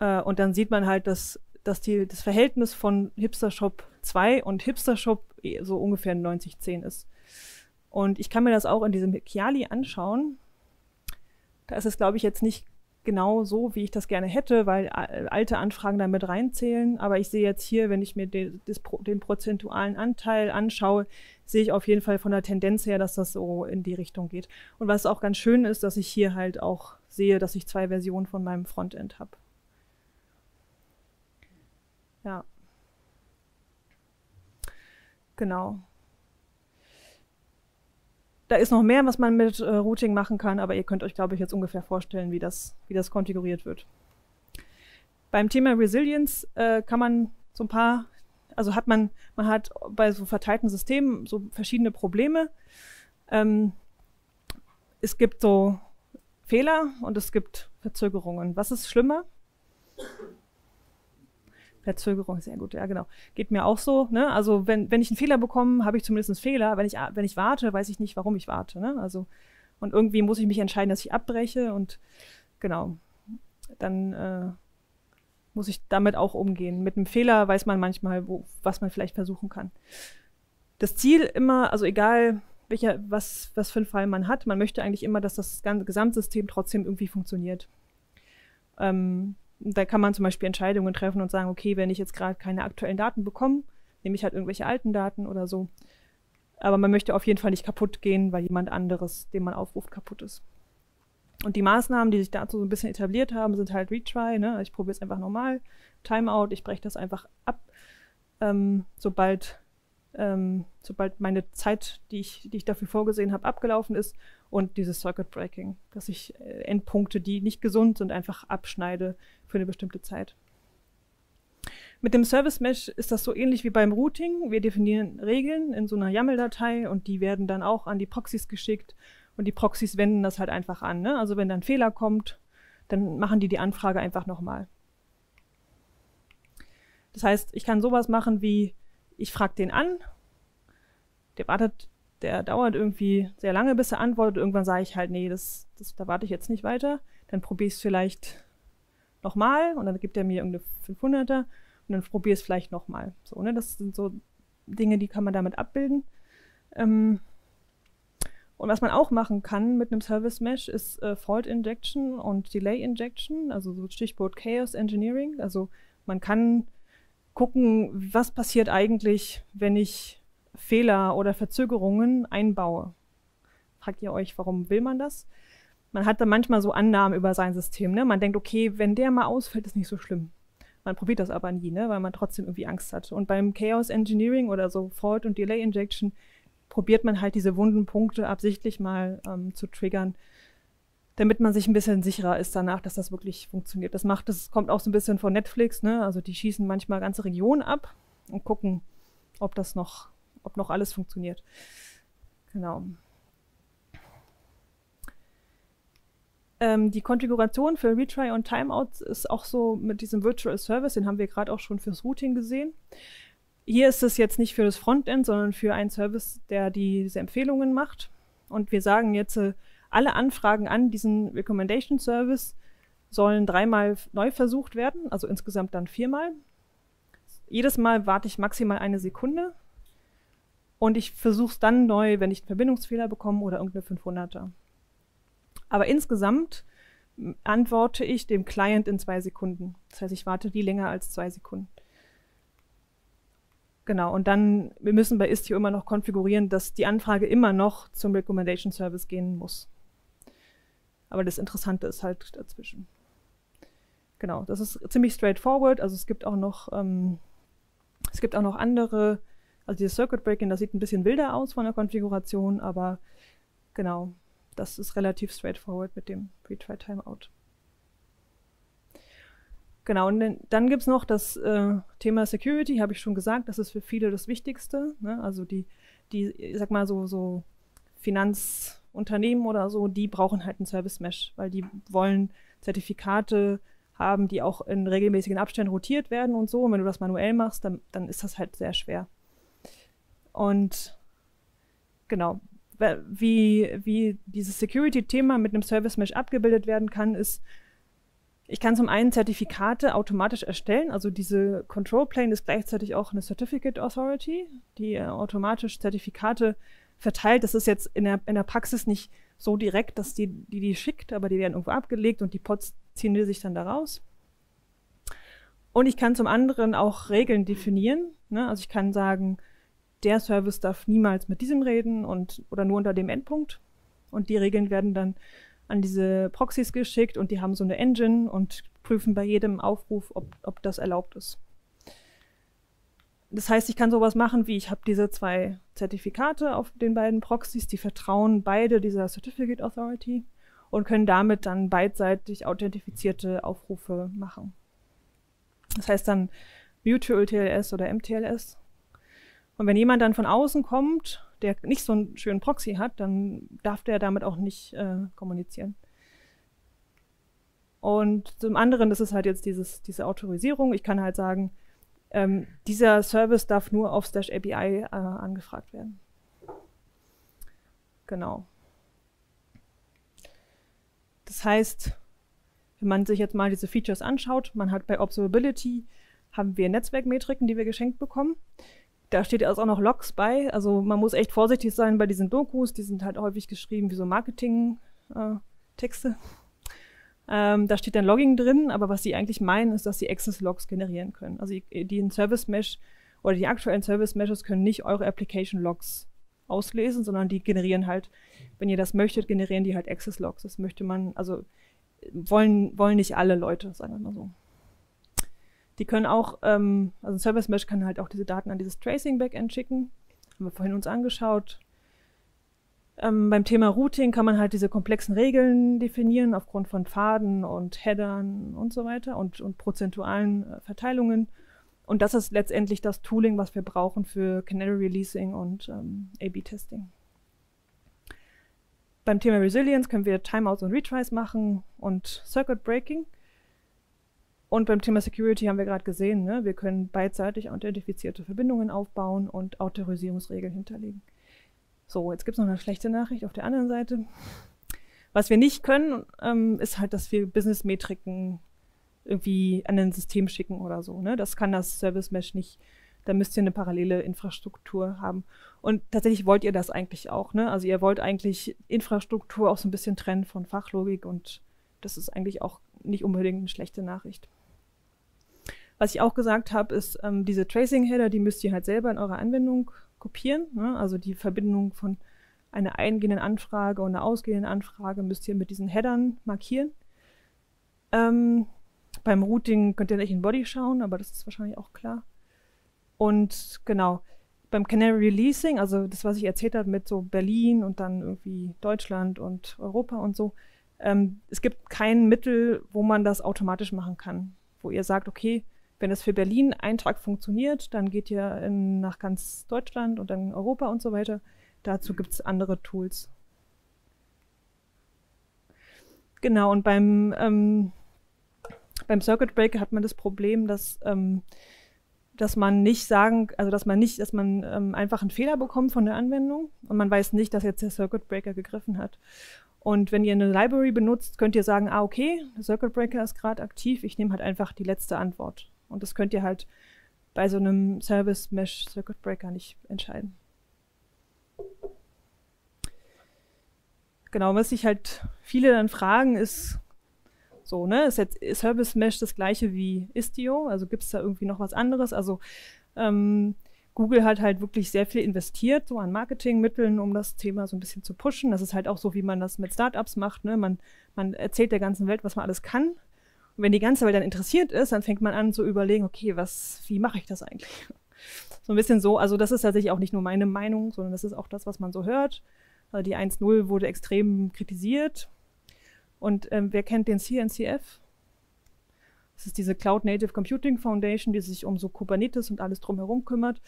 Äh, und dann sieht man halt, dass, dass die, das Verhältnis von Hipster Shop 2 und Hipster Shop eh so ungefähr 90-10 ist. Und ich kann mir das auch in diesem Kiali anschauen. Da ist es, glaube ich, jetzt nicht genau so, wie ich das gerne hätte, weil alte Anfragen damit reinzählen. Aber ich sehe jetzt hier, wenn ich mir den, den prozentualen Anteil anschaue, sehe ich auf jeden Fall von der Tendenz her, dass das so in die Richtung geht. Und was auch ganz schön ist, dass ich hier halt auch sehe, dass ich zwei Versionen von meinem Frontend habe. Ja. Genau. Da ist noch mehr, was man mit äh, Routing machen kann, aber ihr könnt euch, glaube ich, jetzt ungefähr vorstellen, wie das, wie das konfiguriert wird. Beim Thema Resilience äh, kann man so ein paar, also hat man, man hat bei so verteilten Systemen so verschiedene Probleme. Ähm, es gibt so Fehler und es gibt Verzögerungen. Was ist schlimmer? Verzögerung, sehr gut, ja genau. Geht mir auch so. Ne? Also wenn, wenn ich einen Fehler bekomme, habe ich zumindest einen Fehler. Wenn ich, wenn ich warte, weiß ich nicht, warum ich warte. Ne? Also, und irgendwie muss ich mich entscheiden, dass ich abbreche und genau, dann äh, muss ich damit auch umgehen. Mit einem Fehler weiß man manchmal, wo, was man vielleicht versuchen kann. Das Ziel immer, also egal welcher, was, was für einen Fall man hat, man möchte eigentlich immer, dass das ganze Gesamtsystem trotzdem irgendwie funktioniert. Ähm, da kann man zum Beispiel Entscheidungen treffen und sagen, okay, wenn ich jetzt gerade keine aktuellen Daten bekomme, nehme ich halt irgendwelche alten Daten oder so. Aber man möchte auf jeden Fall nicht kaputt gehen, weil jemand anderes, den man aufruft, kaputt ist. Und die Maßnahmen, die sich dazu so ein bisschen etabliert haben, sind halt Retry. Ne? Ich probiere es einfach normal. Timeout, ich breche das einfach ab, ähm, sobald ähm, sobald meine Zeit, die ich, die ich dafür vorgesehen habe, abgelaufen ist und dieses Circuit Breaking, dass ich äh, Endpunkte, die nicht gesund sind, einfach abschneide für eine bestimmte Zeit. Mit dem Service Mesh ist das so ähnlich wie beim Routing. Wir definieren Regeln in so einer YAML-Datei und die werden dann auch an die Proxys geschickt und die Proxys wenden das halt einfach an. Ne? Also wenn dann Fehler kommt, dann machen die die Anfrage einfach nochmal. Das heißt, ich kann sowas machen wie ich frage den an, der wartet, der dauert irgendwie sehr lange, bis er antwortet. Irgendwann sage ich halt, nee, das, das, da warte ich jetzt nicht weiter. Dann probiere ich es vielleicht nochmal und dann gibt er mir irgendeine 500er. Und dann probier es vielleicht nochmal. So, ne? Das sind so Dinge, die kann man damit abbilden. Ähm, und was man auch machen kann mit einem Service Mesh ist äh, Fault Injection und Delay Injection, also so Stichwort Chaos Engineering. Also man kann gucken, was passiert eigentlich, wenn ich Fehler oder Verzögerungen einbaue. Fragt ihr euch, warum will man das? Man hat da manchmal so Annahmen über sein System. Ne? Man denkt, okay, wenn der mal ausfällt, ist nicht so schlimm. Man probiert das aber nie, ne? weil man trotzdem irgendwie Angst hat. Und beim Chaos Engineering oder so Fault und Delay Injection probiert man halt diese wunden Punkte absichtlich mal ähm, zu triggern, damit man sich ein bisschen sicherer ist danach, dass das wirklich funktioniert. Das macht, das kommt auch so ein bisschen von Netflix, ne? Also die schießen manchmal ganze Regionen ab und gucken, ob das noch, ob noch alles funktioniert. Genau. Ähm, die Konfiguration für Retry und Timeouts ist auch so mit diesem Virtual Service, den haben wir gerade auch schon fürs Routing gesehen. Hier ist es jetzt nicht für das Frontend, sondern für einen Service, der diese Empfehlungen macht. Und wir sagen jetzt, äh, alle Anfragen an diesen Recommendation Service sollen dreimal neu versucht werden, also insgesamt dann viermal. Jedes Mal warte ich maximal eine Sekunde und ich versuche es dann neu, wenn ich einen Verbindungsfehler bekomme oder irgendeine 500er. Aber insgesamt antworte ich dem Client in zwei Sekunden. Das heißt, ich warte die länger als zwei Sekunden. Genau, und dann, wir müssen bei Istio immer noch konfigurieren, dass die Anfrage immer noch zum Recommendation Service gehen muss. Aber das Interessante ist halt dazwischen. Genau, das ist ziemlich straightforward. Also es gibt auch noch, ähm, es gibt auch noch andere, also dieses Circuit Breaking, das sieht ein bisschen wilder aus von der Konfiguration, aber genau, das ist relativ straightforward mit dem Retry Timeout. Genau, und dann gibt es noch das äh, Thema Security, habe ich schon gesagt, das ist für viele das Wichtigste. Ne? Also die, die, ich sag mal so, so Finanzunternehmen oder so, die brauchen halt ein Service Mesh, weil die wollen Zertifikate haben, die auch in regelmäßigen Abständen rotiert werden und so. Und wenn du das manuell machst, dann, dann ist das halt sehr schwer. Und genau, wie, wie dieses Security-Thema mit einem Service Mesh abgebildet werden kann, ist, ich kann zum einen Zertifikate automatisch erstellen, also diese Control Plane ist gleichzeitig auch eine Certificate Authority, die äh, automatisch Zertifikate verteilt. Das ist jetzt in der, in der Praxis nicht so direkt, dass die, die die schickt, aber die werden irgendwo abgelegt und die Pods ziehen die sich dann da raus. Und ich kann zum anderen auch Regeln definieren. Ne? Also ich kann sagen, der Service darf niemals mit diesem reden und oder nur unter dem Endpunkt. Und die Regeln werden dann an diese Proxys geschickt und die haben so eine Engine und prüfen bei jedem Aufruf, ob, ob das erlaubt ist. Das heißt, ich kann sowas machen, wie ich habe diese zwei Zertifikate auf den beiden Proxys, die vertrauen beide dieser Certificate Authority und können damit dann beidseitig authentifizierte Aufrufe machen. Das heißt dann Mutual TLS oder MTLS. Und wenn jemand dann von außen kommt der nicht so einen schönen Proxy hat, dann darf der damit auch nicht äh, kommunizieren. Und zum anderen, das ist halt jetzt dieses, diese Autorisierung. Ich kann halt sagen, ähm, dieser Service darf nur auf Stash API äh, angefragt werden. Genau. Das heißt, wenn man sich jetzt mal diese Features anschaut, man hat bei Observability haben wir Netzwerkmetriken, die wir geschenkt bekommen. Da steht also auch noch Logs bei. Also man muss echt vorsichtig sein bei diesen Dokus. Die sind halt häufig geschrieben wie so Marketing-Texte. Äh, ähm, da steht dann Logging drin, aber was sie eigentlich meinen, ist, dass sie Access-Logs generieren können. Also die, die Service-Mesh oder die aktuellen Service-Meshes können nicht eure Application-Logs auslesen, sondern die generieren halt, wenn ihr das möchtet, generieren die halt Access-Logs. Das möchte man, also wollen, wollen nicht alle Leute, sagen wir mal so. Die können auch, ähm, also ein Service Mesh kann halt auch diese Daten an dieses Tracing Backend schicken. Haben wir vorhin uns angeschaut. Ähm, beim Thema Routing kann man halt diese komplexen Regeln definieren aufgrund von Pfaden und Headern und so weiter und, und prozentualen äh, Verteilungen. Und das ist letztendlich das Tooling, was wir brauchen für Canary Releasing und ähm, A-B-Testing. Beim Thema Resilience können wir Timeouts und Retries machen und Circuit Breaking. Und beim Thema Security haben wir gerade gesehen, ne, wir können beidseitig authentifizierte Verbindungen aufbauen und Autorisierungsregeln hinterlegen. So, jetzt gibt es noch eine schlechte Nachricht auf der anderen Seite. Was wir nicht können, ähm, ist halt, dass wir Business-Metriken irgendwie an ein System schicken oder so. Ne? Das kann das Service Mesh nicht. Da müsst ihr eine parallele Infrastruktur haben. Und tatsächlich wollt ihr das eigentlich auch. Ne? Also ihr wollt eigentlich Infrastruktur auch so ein bisschen trennen von Fachlogik und das ist eigentlich auch nicht unbedingt eine schlechte Nachricht. Was ich auch gesagt habe, ist, ähm, diese Tracing-Header, die müsst ihr halt selber in eurer Anwendung kopieren. Ne? Also die Verbindung von einer eingehenden Anfrage und einer ausgehenden Anfrage müsst ihr mit diesen Headern markieren. Ähm, beim Routing könnt ihr nicht in Body schauen, aber das ist wahrscheinlich auch klar. Und genau, beim Canary Releasing, also das, was ich erzählt habe mit so Berlin und dann irgendwie Deutschland und Europa und so, ähm, es gibt kein Mittel, wo man das automatisch machen kann, wo ihr sagt, okay, wenn es für Berlin ein Tag funktioniert, dann geht ihr in, nach ganz Deutschland und dann Europa und so weiter. Dazu gibt es andere Tools. Genau, und beim, ähm, beim Circuit Breaker hat man das Problem, dass, ähm, dass man nicht sagen, also dass man nicht, dass man ähm, einfach einen Fehler bekommt von der Anwendung und man weiß nicht, dass jetzt der Circuit Breaker gegriffen hat. Und wenn ihr eine Library benutzt, könnt ihr sagen, ah, okay, der Circuit Breaker ist gerade aktiv, ich nehme halt einfach die letzte Antwort. Und das könnt ihr halt bei so einem Service Mesh Circuit Breaker nicht entscheiden. Genau, was sich halt viele dann fragen, ist so, ne, ist jetzt Service Mesh das gleiche wie Istio? Also gibt es da irgendwie noch was anderes? Also ähm, Google hat halt wirklich sehr viel investiert, so an Marketingmitteln, um das Thema so ein bisschen zu pushen. Das ist halt auch so, wie man das mit Startups macht. Ne? Man, man erzählt der ganzen Welt, was man alles kann und wenn die ganze Welt dann interessiert ist, dann fängt man an zu überlegen, okay, was, wie mache ich das eigentlich? So ein bisschen so, also das ist tatsächlich auch nicht nur meine Meinung, sondern das ist auch das, was man so hört. Also die 1.0 wurde extrem kritisiert. Und ähm, wer kennt den CNCF? Das ist diese Cloud Native Computing Foundation, die sich um so Kubernetes und alles drumherum kümmert.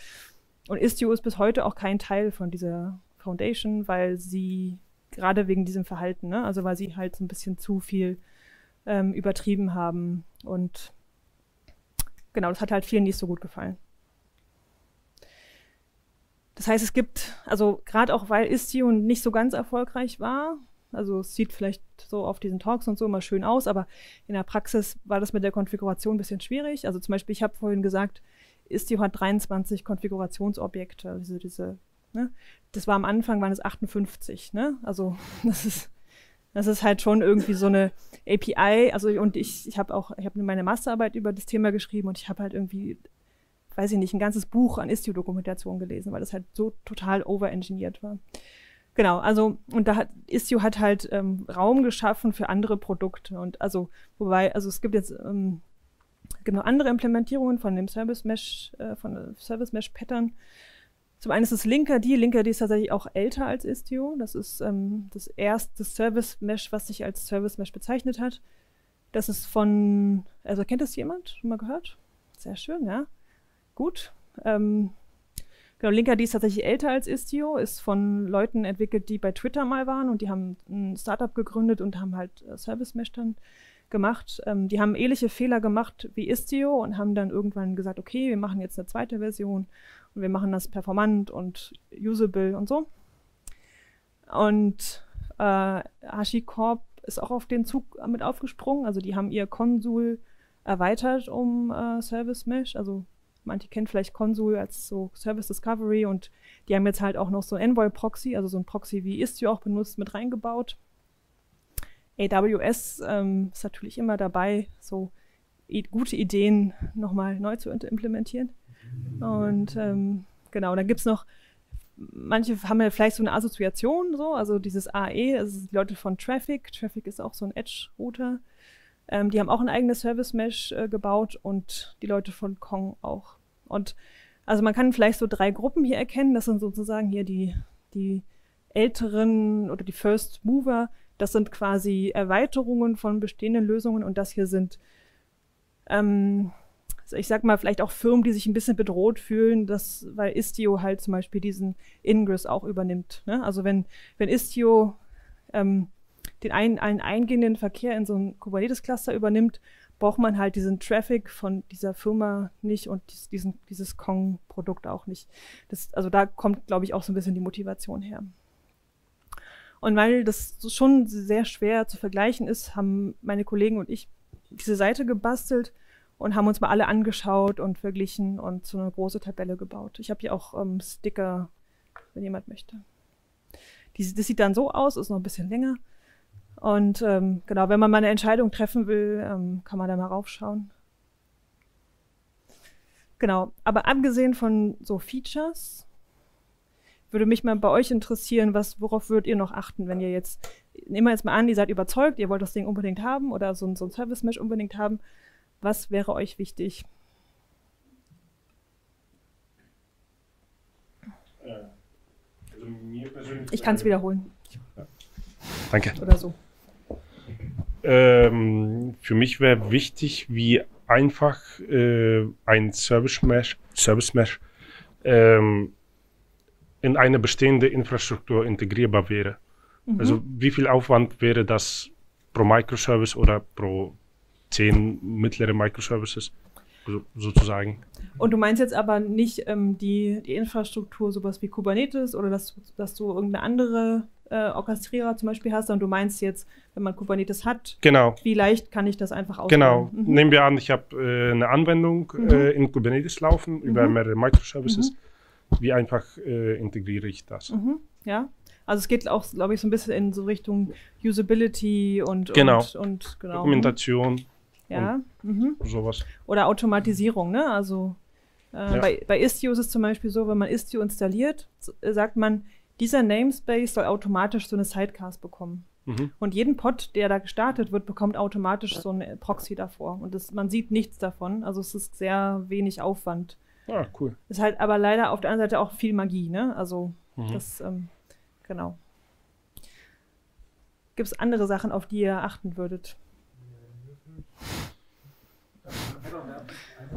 Und Istio ist bis heute auch kein Teil von dieser Foundation, weil sie gerade wegen diesem Verhalten, ne, also weil sie halt so ein bisschen zu viel ähm, übertrieben haben. Und genau, das hat halt vielen nicht so gut gefallen. Das heißt, es gibt, also gerade auch weil Istio nicht so ganz erfolgreich war, also es sieht vielleicht so auf diesen Talks und so immer schön aus, aber in der Praxis war das mit der Konfiguration ein bisschen schwierig. Also zum Beispiel, ich habe vorhin gesagt, Istio hat 23 Konfigurationsobjekte, also diese, ne? Das war am Anfang, waren es 58, ne? Also das ist das ist halt schon irgendwie so eine API. Also und ich, ich habe auch, ich habe meine Masterarbeit über das Thema geschrieben und ich habe halt irgendwie, weiß ich nicht, ein ganzes Buch an Istio-Dokumentation gelesen, weil das halt so total overengineert war. Genau, also und da hat Istio hat halt ähm, Raum geschaffen für andere Produkte und also wobei, also es gibt jetzt ähm, gibt noch andere Implementierungen von dem Service Mesh, äh, von Service Mesh Pattern zum einen ist es Linkerd. Linkerd ist tatsächlich auch älter als Istio. Das ist ähm, das erste Service Mesh, was sich als Service Mesh bezeichnet hat. Das ist von, also kennt das jemand? Schon mal gehört? Sehr schön, ja. Gut. Ähm, genau, Linkerd ist tatsächlich älter als Istio, ist von Leuten entwickelt, die bei Twitter mal waren und die haben ein Startup gegründet und haben halt äh, Service Mesh dann gemacht. Ähm, die haben ähnliche Fehler gemacht wie Istio und haben dann irgendwann gesagt, okay, wir machen jetzt eine zweite Version wir machen das performant und usable und so. Und äh, HashiCorp ist auch auf den Zug mit aufgesprungen. Also die haben ihr Konsul erweitert um äh, Service Mesh. Also manche kennen vielleicht Konsul als so Service Discovery und die haben jetzt halt auch noch so Envoy Proxy, also so ein Proxy wie Istio auch benutzt, mit reingebaut. AWS ähm, ist natürlich immer dabei, so gute Ideen nochmal neu zu implementieren. Und ähm, genau, dann gibt es noch, manche haben ja vielleicht so eine Assoziation, so, also dieses AE, also die Leute von Traffic. Traffic ist auch so ein Edge-Router. Ähm, die haben auch ein eigenes Service-Mesh äh, gebaut und die Leute von Kong auch. Und also man kann vielleicht so drei Gruppen hier erkennen. Das sind sozusagen hier die, die älteren oder die First Mover. Das sind quasi Erweiterungen von bestehenden Lösungen und das hier sind ähm, ich sag mal, vielleicht auch Firmen, die sich ein bisschen bedroht fühlen, dass, weil Istio halt zum Beispiel diesen Ingress auch übernimmt. Ne? Also wenn, wenn Istio ähm, den ein, einen eingehenden Verkehr in so ein Kubernetes-Cluster übernimmt, braucht man halt diesen Traffic von dieser Firma nicht und dies, diesen, dieses Kong-Produkt auch nicht. Das, also da kommt, glaube ich, auch so ein bisschen die Motivation her. Und weil das schon sehr schwer zu vergleichen ist, haben meine Kollegen und ich diese Seite gebastelt und haben uns mal alle angeschaut und verglichen und so eine große Tabelle gebaut. Ich habe hier auch ähm, Sticker, wenn jemand möchte. Die, das sieht dann so aus, ist noch ein bisschen länger. Und ähm, genau, wenn man mal eine Entscheidung treffen will, ähm, kann man da mal raufschauen. Genau, aber abgesehen von so Features, würde mich mal bei euch interessieren, was, worauf würdet ihr noch achten, wenn ihr jetzt, nehmen wir jetzt mal an, ihr seid überzeugt, ihr wollt das Ding unbedingt haben oder so, so ein Service Mesh unbedingt haben. Was wäre euch wichtig? Also mir persönlich Ich kann es wiederholen. Danke. Oder so. Ähm, für mich wäre wichtig, wie einfach äh, ein Service Mesh, Service Mesh ähm, in eine bestehende Infrastruktur integrierbar wäre. Mhm. Also wie viel Aufwand wäre das pro Microservice oder pro zehn mittlere Microservices so, sozusagen? Und du meinst jetzt aber nicht ähm, die, die Infrastruktur, sowas wie Kubernetes oder dass, dass du irgendeine andere äh, Orchestrierer zum Beispiel hast, sondern du meinst jetzt, wenn man Kubernetes hat, Genau. wie leicht kann ich das einfach ausprobieren? Genau. Mhm. Nehmen wir an, ich habe äh, eine Anwendung Mhm. äh, in Kubernetes laufen über Mhm. mehrere Microservices. Wie einfach äh, integriere ich das? Mhm. Ja. Also es geht auch, glaube ich, so ein bisschen in so Richtung Usability und Genau. und, und genau. Dokumentation, Ja. Mhm. sowas. Oder Automatisierung, ne? Also äh, Ja. bei, bei Istio ist es zum Beispiel so, wenn man Istio installiert, sagt man, dieser Namespace soll automatisch so eine Sidecast bekommen. Mhm. Und jeden Pod, der da gestartet wird, bekommt automatisch so ein Proxy davor. Und das, man sieht nichts davon. Also es ist sehr wenig Aufwand. Ah, cool. Ist halt aber leider auf der anderen Seite auch viel Magie, ne? Also Mhm. das, ähm, genau. Gibt es andere Sachen, auf die ihr achten würdet?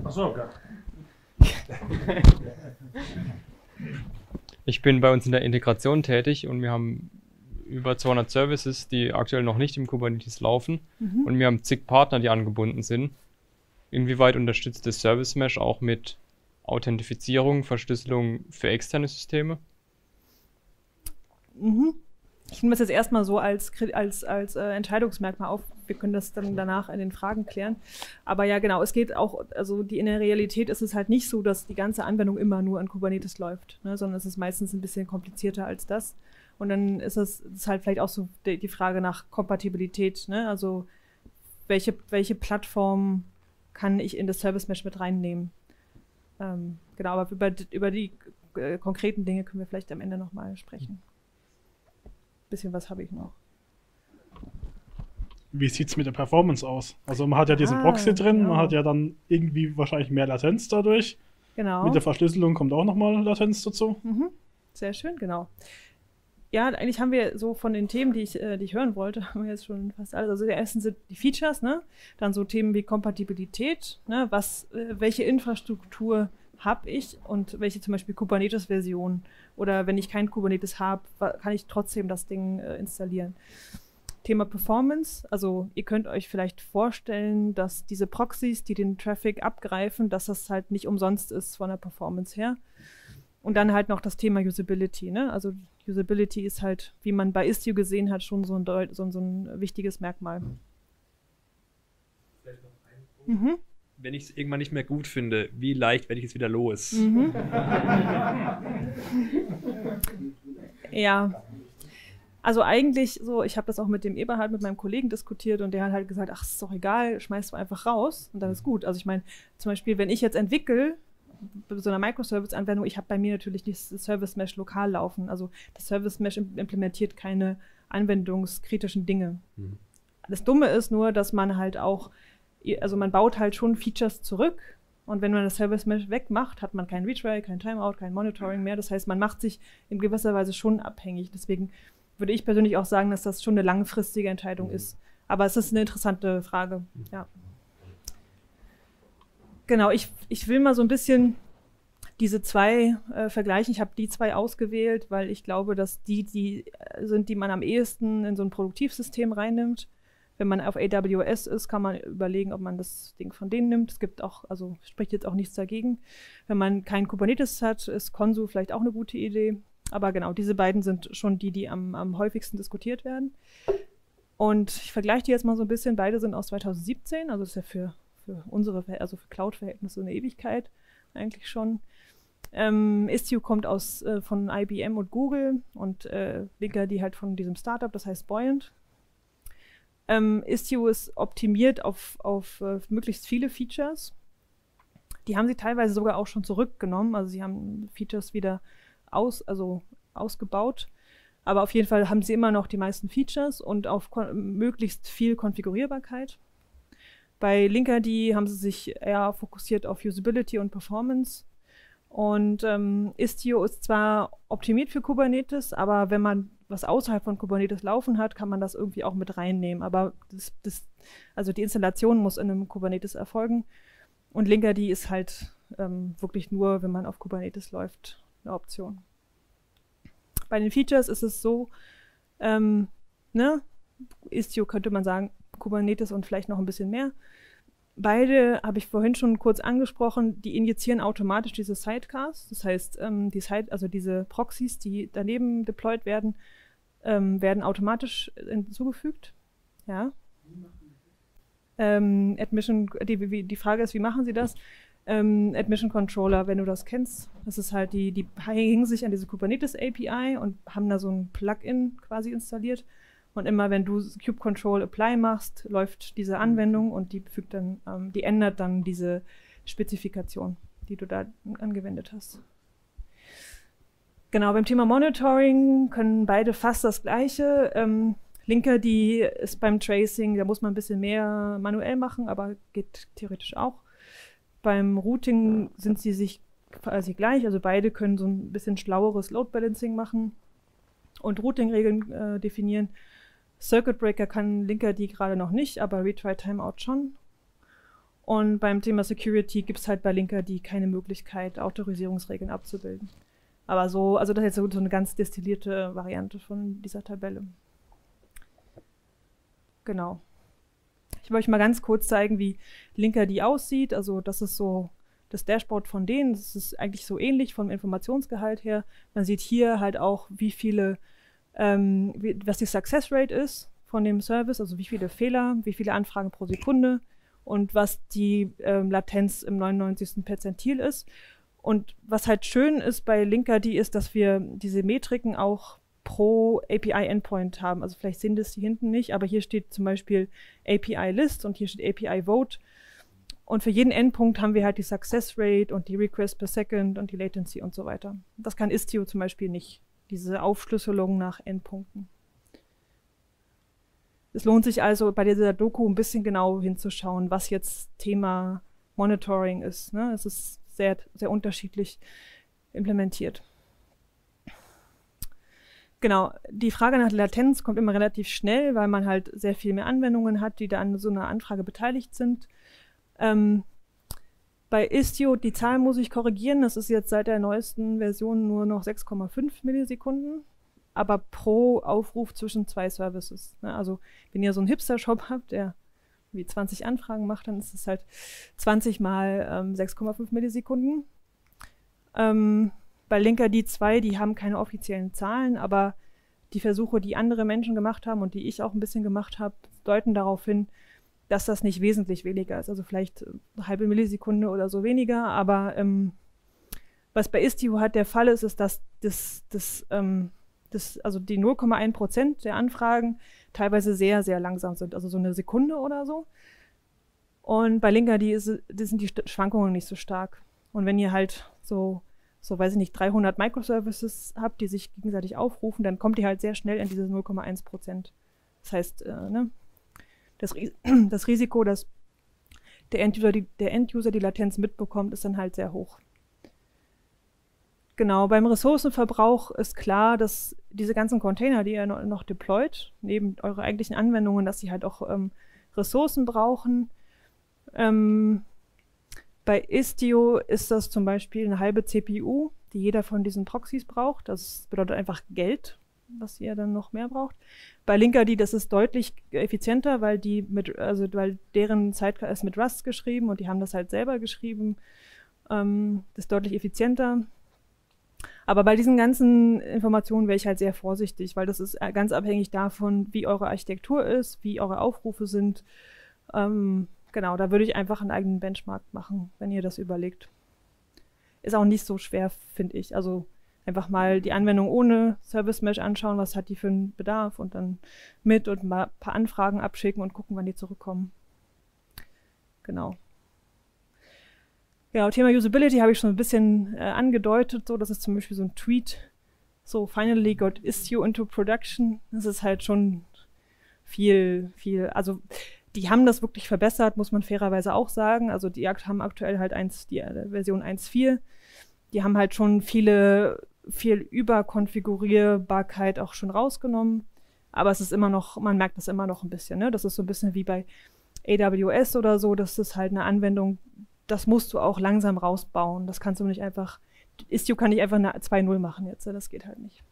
Achso. Ich bin bei uns in der Integration tätig und wir haben über 200 Services, die aktuell noch nicht im Kubernetes laufen. Mhm. Und wir haben zig Partner, die angebunden sind. Inwieweit unterstützt das Service Mesh auch mit Authentifizierung, Verschlüsselung für externe Systeme? Mhm. Ich nehme das jetzt erstmal so als, als, als äh, Entscheidungsmerkmal auf. Wir können das dann danach in den Fragen klären. Aber ja, genau, es geht auch, also die, in der Realität ist es halt nicht so, dass die ganze Anwendung immer nur an Kubernetes läuft, ne, sondern es ist meistens ein bisschen komplizierter als das. Und dann ist es ist halt vielleicht auch so die, die Frage nach Kompatibilität, ne? Also welche, welche Plattform kann ich in das Service Mesh mit reinnehmen? Ähm, genau, aber über, über die äh, konkreten Dinge können wir vielleicht am Ende nochmal sprechen. Bisschen was habe ich noch. Wie sieht es mit der Performance aus? Also man hat ja diese Ah, Proxy drin, genau. man hat ja dann irgendwie wahrscheinlich mehr Latenz dadurch. Genau. Mit der Verschlüsselung kommt auch nochmal Latenz dazu. Mhm. Sehr schön, genau. Ja, eigentlich haben wir so von den Themen, die ich, äh, die ich hören wollte, haben wir jetzt schon fast alles. Also der ersten sind die Features, ne? Dann so Themen wie Kompatibilität, ne? Was, äh, welche Infrastruktur habe ich und welche zum Beispiel Kubernetes-Version oder wenn ich kein Kubernetes habe, kann ich trotzdem das Ding äh, installieren. Thema Performance, also ihr könnt euch vielleicht vorstellen, dass diese Proxys, die den Traffic abgreifen, dass das halt nicht umsonst ist von der Performance her. Und dann halt noch das Thema Usability. Ne? Also Usability ist halt, wie man bei Istio gesehen hat, schon so ein, Deut so, ein- so ein wichtiges Merkmal. Mhm. Wenn ich es irgendwann nicht mehr gut finde, wie leicht werde ich es wieder los? Mhm. ja. Also eigentlich so, ich habe das auch mit dem Eberhard, mit meinem Kollegen diskutiert und der hat halt gesagt, ach, ist doch egal, schmeißt du einfach raus und dann ist gut. Also ich meine, zum Beispiel, wenn ich jetzt entwickle, so einer Microservice-Anwendung, ich habe bei mir natürlich nicht das Service Mesh lokal laufen. Also das Service Mesh im- implementiert keine anwendungskritischen Dinge. Mhm. Das Dumme ist nur, dass man halt auch, also man baut halt schon Features zurück und wenn man das Service Mesh wegmacht, hat man kein Retry, kein Timeout, kein Monitoring mehr. Das heißt, man macht sich in gewisser Weise schon abhängig. Deswegen würde ich persönlich auch sagen, dass das schon eine langfristige Entscheidung ist. Aber es ist eine interessante Frage, ja. Genau, ich, ich will mal so ein bisschen diese zwei äh, vergleichen. Ich habe die zwei ausgewählt, weil ich glaube, dass die, die äh, sind, die man am ehesten in so ein Produktivsystem reinnimmt. Wenn man auf AWS ist, kann man überlegen, ob man das Ding von denen nimmt. Es gibt auch, also spricht jetzt auch nichts dagegen. Wenn man kein Kubernetes hat, ist Consu vielleicht auch eine gute Idee. Aber genau, diese beiden sind schon die, die am, am häufigsten diskutiert werden. Und ich vergleiche die jetzt mal so ein bisschen. Beide sind aus 2017, also ist ja für, für unsere, also für Cloud-Verhältnisse eine Ewigkeit eigentlich schon. Ähm, Istio kommt aus äh, von IBM und Google und äh, Linker die halt von diesem Startup, das heißt Buoyant. Ähm, Istio ist optimiert auf, auf äh, möglichst viele Features. Die haben sie teilweise sogar auch schon zurückgenommen, also sie haben Features wieder aus, also ausgebaut. Aber auf jeden Fall haben sie immer noch die meisten Features und auf möglichst viel Konfigurierbarkeit. Bei Linkerd haben sie sich eher fokussiert auf Usability und Performance. Und ähm, Istio ist zwar optimiert für Kubernetes, aber wenn man was außerhalb von Kubernetes laufen hat, kann man das irgendwie auch mit reinnehmen. Aber das, das, also die Installation muss in einem Kubernetes erfolgen. Und Linkerd ist halt ähm, wirklich nur, wenn man auf Kubernetes läuft, eine Option. Bei den Features ist es so, ähm, ne, Istio könnte man sagen, Kubernetes und vielleicht noch ein bisschen mehr. Beide habe ich vorhin schon kurz angesprochen, die injizieren automatisch diese Sidecars. Das heißt, ähm, die Side, also diese Proxys, die daneben deployed werden, ähm, werden automatisch hinzugefügt. Ja. Ähm, Admission, die, die Frage ist, wie machen sie das? Ähm, Admission Controller, wenn du das kennst. Das ist halt, die, die hängen sich an diese Kubernetes API und haben da so ein Plugin quasi installiert. Und immer wenn du Kube Control Apply machst, läuft diese Anwendung und die fügt dann, ähm, die ändert dann diese Spezifikation, die du da angewendet hast. Genau, beim Thema Monitoring können beide fast das Gleiche. Ähm, Linker, die ist beim Tracing, da muss man ein bisschen mehr manuell machen, aber geht theoretisch auch. Beim Routing sind sie sich quasi gleich, also beide können so ein bisschen schlaueres Load Balancing machen und Routing-Regeln äh, definieren. Circuit Breaker kann Linker die gerade noch nicht, aber Retry Timeout schon. Und beim Thema Security gibt es halt bei Linker die keine Möglichkeit, Autorisierungsregeln abzubilden. Aber so, also das ist jetzt so eine ganz destillierte Variante von dieser Tabelle. Genau. Ich will euch mal ganz kurz zeigen, wie Linker die aussieht. Also das ist so das Dashboard von denen. Das ist eigentlich so ähnlich vom Informationsgehalt her. Man sieht hier halt auch, wie viele, ähm, wie, was die Success Rate ist von dem Service, also wie viele Fehler, wie viele Anfragen pro Sekunde und was die ähm, Latenz im 99. Perzentil ist. Und was halt schön ist bei Linkerd ist, dass wir diese Metriken auch pro API-Endpoint haben. Also vielleicht sehen das die hinten nicht, aber hier steht zum Beispiel API-List und hier steht API-Vote. Und für jeden Endpunkt haben wir halt die Success Rate und die Request per Second und die Latency und so weiter. Das kann Istio zum Beispiel nicht, diese Aufschlüsselung nach Endpunkten. Es lohnt sich also bei dieser Doku ein bisschen genau hinzuschauen, was jetzt Thema Monitoring ist. Ne? Es ist sehr, sehr unterschiedlich implementiert. Genau, die Frage nach Latenz kommt immer relativ schnell, weil man halt sehr viel mehr Anwendungen hat, die da an so einer Anfrage beteiligt sind. Ähm, bei Istio, die Zahl muss ich korrigieren, das ist jetzt seit der neuesten Version nur noch 6,5 Millisekunden, aber pro Aufruf zwischen zwei Services. Ne? Also wenn ihr so einen Hipster-Shop habt, der wie 20 Anfragen macht, dann ist es halt 20 mal ähm, 6,5 Millisekunden. Ähm, bei Linker die zwei, die haben keine offiziellen Zahlen, aber die Versuche, die andere Menschen gemacht haben und die ich auch ein bisschen gemacht habe, deuten darauf hin, dass das nicht wesentlich weniger ist. Also vielleicht eine halbe Millisekunde oder so weniger, aber ähm, was bei Istio halt der Fall ist, ist, dass das, das, ähm, das, also die 0,1 Prozent der Anfragen teilweise sehr, sehr langsam sind, also so eine Sekunde oder so. Und bei Linker, die, ist, die sind die Schwankungen nicht so stark. Und wenn ihr halt so so weiß ich nicht, 300 Microservices habt, die sich gegenseitig aufrufen, dann kommt ihr halt sehr schnell in diese 0,1 Prozent. Das heißt, äh, ne, das, das, Risiko, dass der Enduser, die, der Enduser die Latenz mitbekommt, ist dann halt sehr hoch. Genau, beim Ressourcenverbrauch ist klar, dass diese ganzen Container, die ihr noch deployt, neben eurer eigentlichen Anwendungen, dass sie halt auch ähm, Ressourcen brauchen. Ähm, bei Istio ist das zum Beispiel eine halbe CPU, die jeder von diesen Proxys braucht. Das bedeutet einfach Geld, was ihr dann noch mehr braucht. Bei Linkerd, das ist deutlich effizienter, weil die mit, also weil deren Sidecar ist mit Rust geschrieben und die haben das halt selber geschrieben. Ähm, das ist deutlich effizienter. Aber bei diesen ganzen Informationen wäre ich halt sehr vorsichtig, weil das ist äh, ganz abhängig davon, wie eure Architektur ist, wie eure Aufrufe sind. Ähm, genau, da würde ich einfach einen eigenen Benchmark machen, wenn ihr das überlegt. Ist auch nicht so schwer, finde ich. Also einfach mal die Anwendung ohne Service Mesh anschauen, was hat die für einen Bedarf und dann mit und mal ein paar Anfragen abschicken und gucken, wann die zurückkommen. Genau. Ja, Thema Usability habe ich schon ein bisschen äh, angedeutet, so, das ist zum Beispiel so ein Tweet, so finally got issue into production. Das ist halt schon viel, viel, also die haben das wirklich verbessert, muss man fairerweise auch sagen. Also die haben aktuell halt eins, die äh, Version 1.4. Die haben halt schon viele, viel Überkonfigurierbarkeit auch schon rausgenommen. Aber es ist immer noch, man merkt das immer noch ein bisschen. Ne? Das ist so ein bisschen wie bei AWS oder so. Das ist halt eine Anwendung, das musst du auch langsam rausbauen. Das kannst du nicht einfach, Istio kann nicht einfach eine 2.0 machen jetzt, das geht halt nicht.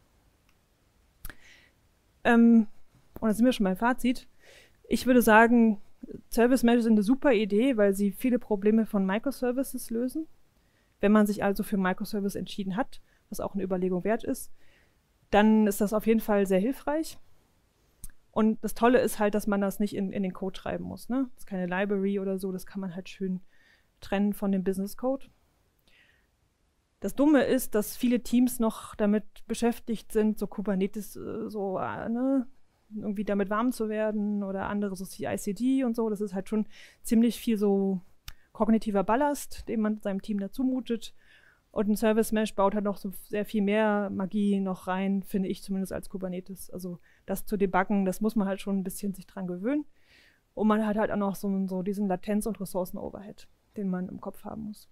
Ähm, und da sind wir schon beim Fazit. Ich würde sagen, Service Mesh sind eine super Idee, weil sie viele Probleme von Microservices lösen. Wenn man sich also für Microservice entschieden hat, was auch eine Überlegung wert ist, dann ist das auf jeden Fall sehr hilfreich. Und das Tolle ist halt, dass man das nicht in, in den Code schreiben muss. Ne? Das ist keine Library oder so, das kann man halt schön trennen von dem Business Code. Das Dumme ist, dass viele Teams noch damit beschäftigt sind, so Kubernetes äh, so äh, ne, irgendwie damit warm zu werden oder andere so CICD und so. Das ist halt schon ziemlich viel so kognitiver Ballast, den man seinem Team dazu mutet. Und ein Service Mesh baut halt noch so sehr viel mehr Magie noch rein, finde ich zumindest als Kubernetes. Also das zu debuggen, das muss man halt schon ein bisschen sich dran gewöhnen. Und man hat halt auch noch so, so diesen Latenz- und Ressourcen-Overhead den man im Kopf haben muss.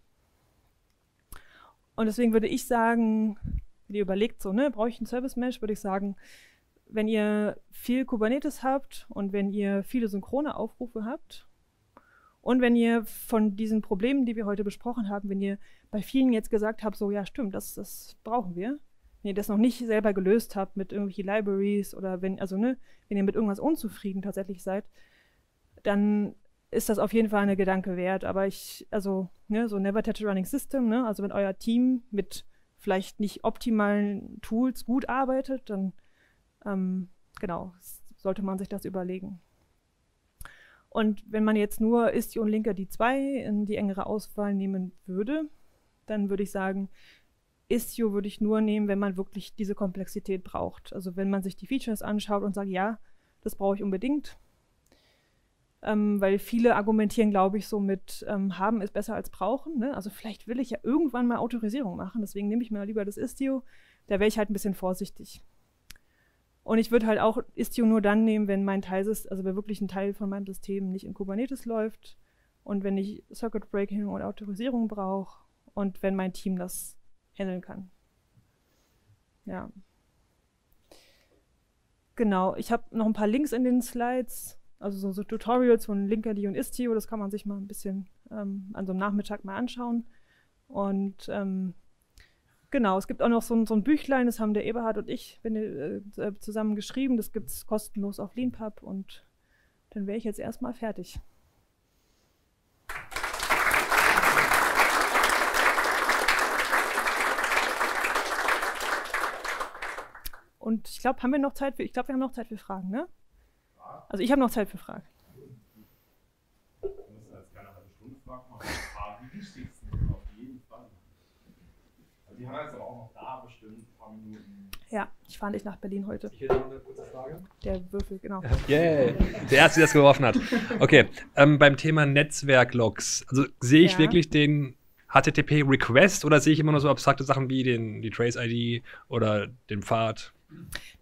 Und deswegen würde ich sagen, wenn ihr überlegt, so, ne, brauche ich einen Service Mesh, würde ich sagen, wenn ihr viel Kubernetes habt und wenn ihr viele synchrone Aufrufe habt und wenn ihr von diesen Problemen, die wir heute besprochen haben, wenn ihr bei vielen jetzt gesagt habt, so, ja, stimmt, das, das brauchen wir, wenn ihr das noch nicht selber gelöst habt mit irgendwelchen Libraries oder wenn, also, ne, wenn ihr mit irgendwas unzufrieden tatsächlich seid, dann ist das auf jeden Fall eine Gedanke wert. Aber ich, also, ne, so Never Touch a Running System, ne, also wenn euer Team mit vielleicht nicht optimalen Tools gut arbeitet, dann ähm, genau, sollte man sich das überlegen. Und wenn man jetzt nur Istio und Linker die zwei in die engere Auswahl nehmen würde, dann würde ich sagen, Istio würde ich nur nehmen, wenn man wirklich diese Komplexität braucht. Also wenn man sich die Features anschaut und sagt, ja, das brauche ich unbedingt, ähm, weil viele argumentieren, glaube ich, so mit ähm, haben ist besser als brauchen. Ne? Also vielleicht will ich ja irgendwann mal Autorisierung machen, deswegen nehme ich mir lieber das Istio. Da wäre ich halt ein bisschen vorsichtig. Und ich würde halt auch Istio nur dann nehmen, wenn mein Teil also wenn wirklich ein Teil von meinem System nicht in Kubernetes läuft und wenn ich Circuit Breaking und Autorisierung brauche und wenn mein Team das handeln kann. Ja. Genau, ich habe noch ein paar Links in den Slides. Also so, so Tutorials von Linkerd und Istio, das kann man sich mal ein bisschen ähm, an so einem Nachmittag mal anschauen. Und ähm, genau, es gibt auch noch so ein, so ein Büchlein, das haben der Eberhard und ich wenn, äh, äh zusammen geschrieben. Das gibt es kostenlos auf Leanpub und dann wäre ich jetzt erstmal fertig. Und ich glaube, haben wir noch Zeit für, ich glaube, wir haben noch Zeit für Fragen, ne? Also ich habe noch Zeit für Fragen. Wir müssen jetzt keine halbe Stunde Fragen machen. Die wichtigsten auf jeden Fall. Also die haben jetzt aber auch noch da bestimmt ein paar Minuten. Ja, ich fahre nicht nach Berlin heute. Ich hätte noch eine kurze Frage. Der Würfel, genau. Yeah. Der erste, der das geworfen hat. Okay, ähm, beim Thema Netzwerklogs. Also sehe ich Ja. wirklich den HTTP-Request oder sehe ich immer nur so abstrakte Sachen wie den, die Trace-ID oder den Pfad?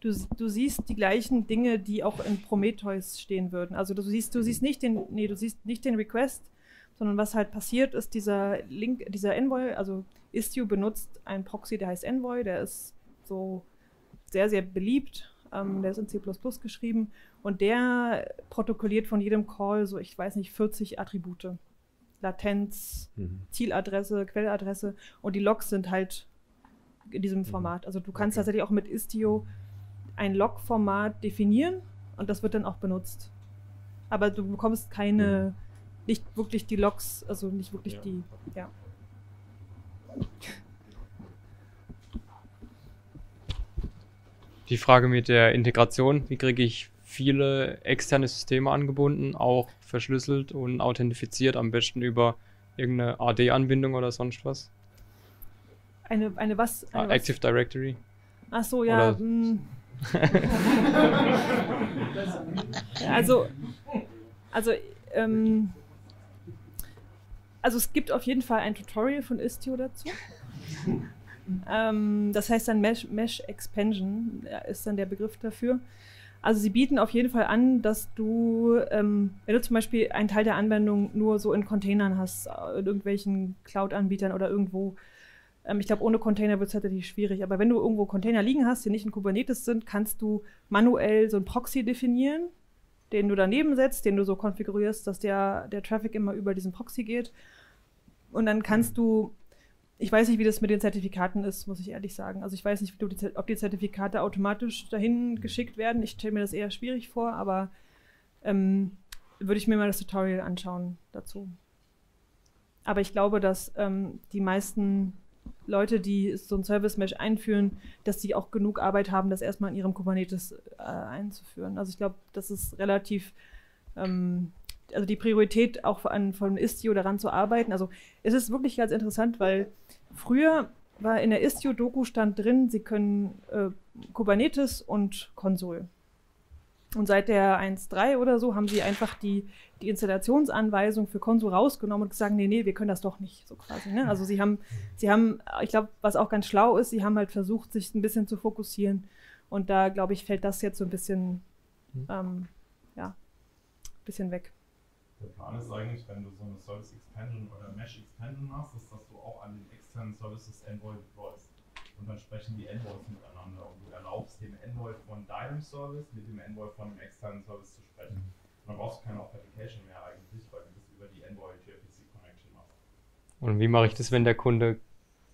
Du, du siehst die gleichen Dinge, die auch in Prometheus stehen würden. Also du siehst, du siehst nicht den, nee, du siehst nicht den Request, sondern was halt passiert ist, dieser Link, dieser Envoy, also Istio benutzt einen Proxy, der heißt Envoy, der ist so sehr, sehr beliebt. Ähm, der ist in C geschrieben und der protokolliert von jedem Call so, ich weiß nicht, 40 Attribute. Latenz, Zieladresse, Quelladresse und die Logs sind halt in diesem Format. Also du kannst Okay. tatsächlich auch mit Istio ein Log-Format definieren und das wird dann auch benutzt. Aber du bekommst keine, nicht wirklich die Logs, also nicht wirklich Ja. die, ja. Die Frage mit der Integration, wie kriege ich viele externe Systeme angebunden, auch verschlüsselt und authentifiziert, am besten über irgendeine AD-Anbindung oder sonst was? Eine, eine was? Ah, Eine was? Active Directory. Ach so, ja. Mm. also, also, ähm, also es gibt auf jeden Fall ein Tutorial von Istio dazu. ähm, das heißt dann Mesh, Mesh Expansion ist dann der Begriff dafür. Also sie bieten auf jeden Fall an, dass du, ähm, wenn du zum Beispiel einen Teil der Anwendung nur so in Containern hast, äh, in irgendwelchen Cloud-Anbietern oder irgendwo, ähm, ich glaube, ohne Container wird es tatsächlich schwierig. Aber wenn du irgendwo Container liegen hast, die nicht in Kubernetes sind, kannst du manuell so einen Proxy definieren, den du daneben setzt, den du so konfigurierst, dass der, der Traffic immer über diesen Proxy geht. Und dann kannst du, ich weiß nicht, wie das mit den Zertifikaten ist, muss ich ehrlich sagen. Also ich weiß nicht, die, ob die Zertifikate automatisch dahin geschickt werden. Ich stelle mir das eher schwierig vor, aber ähm, würde ich mir mal das Tutorial anschauen dazu. Aber ich glaube, dass ähm, die meisten Leute, die so ein Service Mesh einführen, dass die auch genug Arbeit haben, das erstmal in ihrem Kubernetes äh, einzuführen. Also ich glaube, das ist relativ, ähm, also die Priorität auch an, von Istio daran zu arbeiten. Also es ist wirklich ganz interessant, weil früher war in der Istio-Doku stand drin, sie können äh, Kubernetes und Konsol. Und seit der 1.3 oder so haben sie einfach die, die Installationsanweisung für Konsol rausgenommen und gesagt, nee, nee, wir können das doch nicht, so quasi. Ne? Also sie haben, sie haben, ich glaube, was auch ganz schlau ist, sie haben halt versucht, sich ein bisschen zu fokussieren. Und da, glaube ich, fällt das jetzt so ein bisschen, ähm, ja, ein bisschen weg. Der Plan ist eigentlich, wenn du so eine Service Expansion oder Mesh Expansion machst, ist, dass du auch an den externen Services Envoy deployst. Und dann sprechen die Envoys miteinander und du erlaubst dem Envoy von deinem Service mit dem Envoy von dem externen Service zu sprechen. Und dann brauchst du keine Authentication mehr eigentlich, weil du das über die Envoy gRPC Connection machst. Und wie mache ich das, wenn der Kunde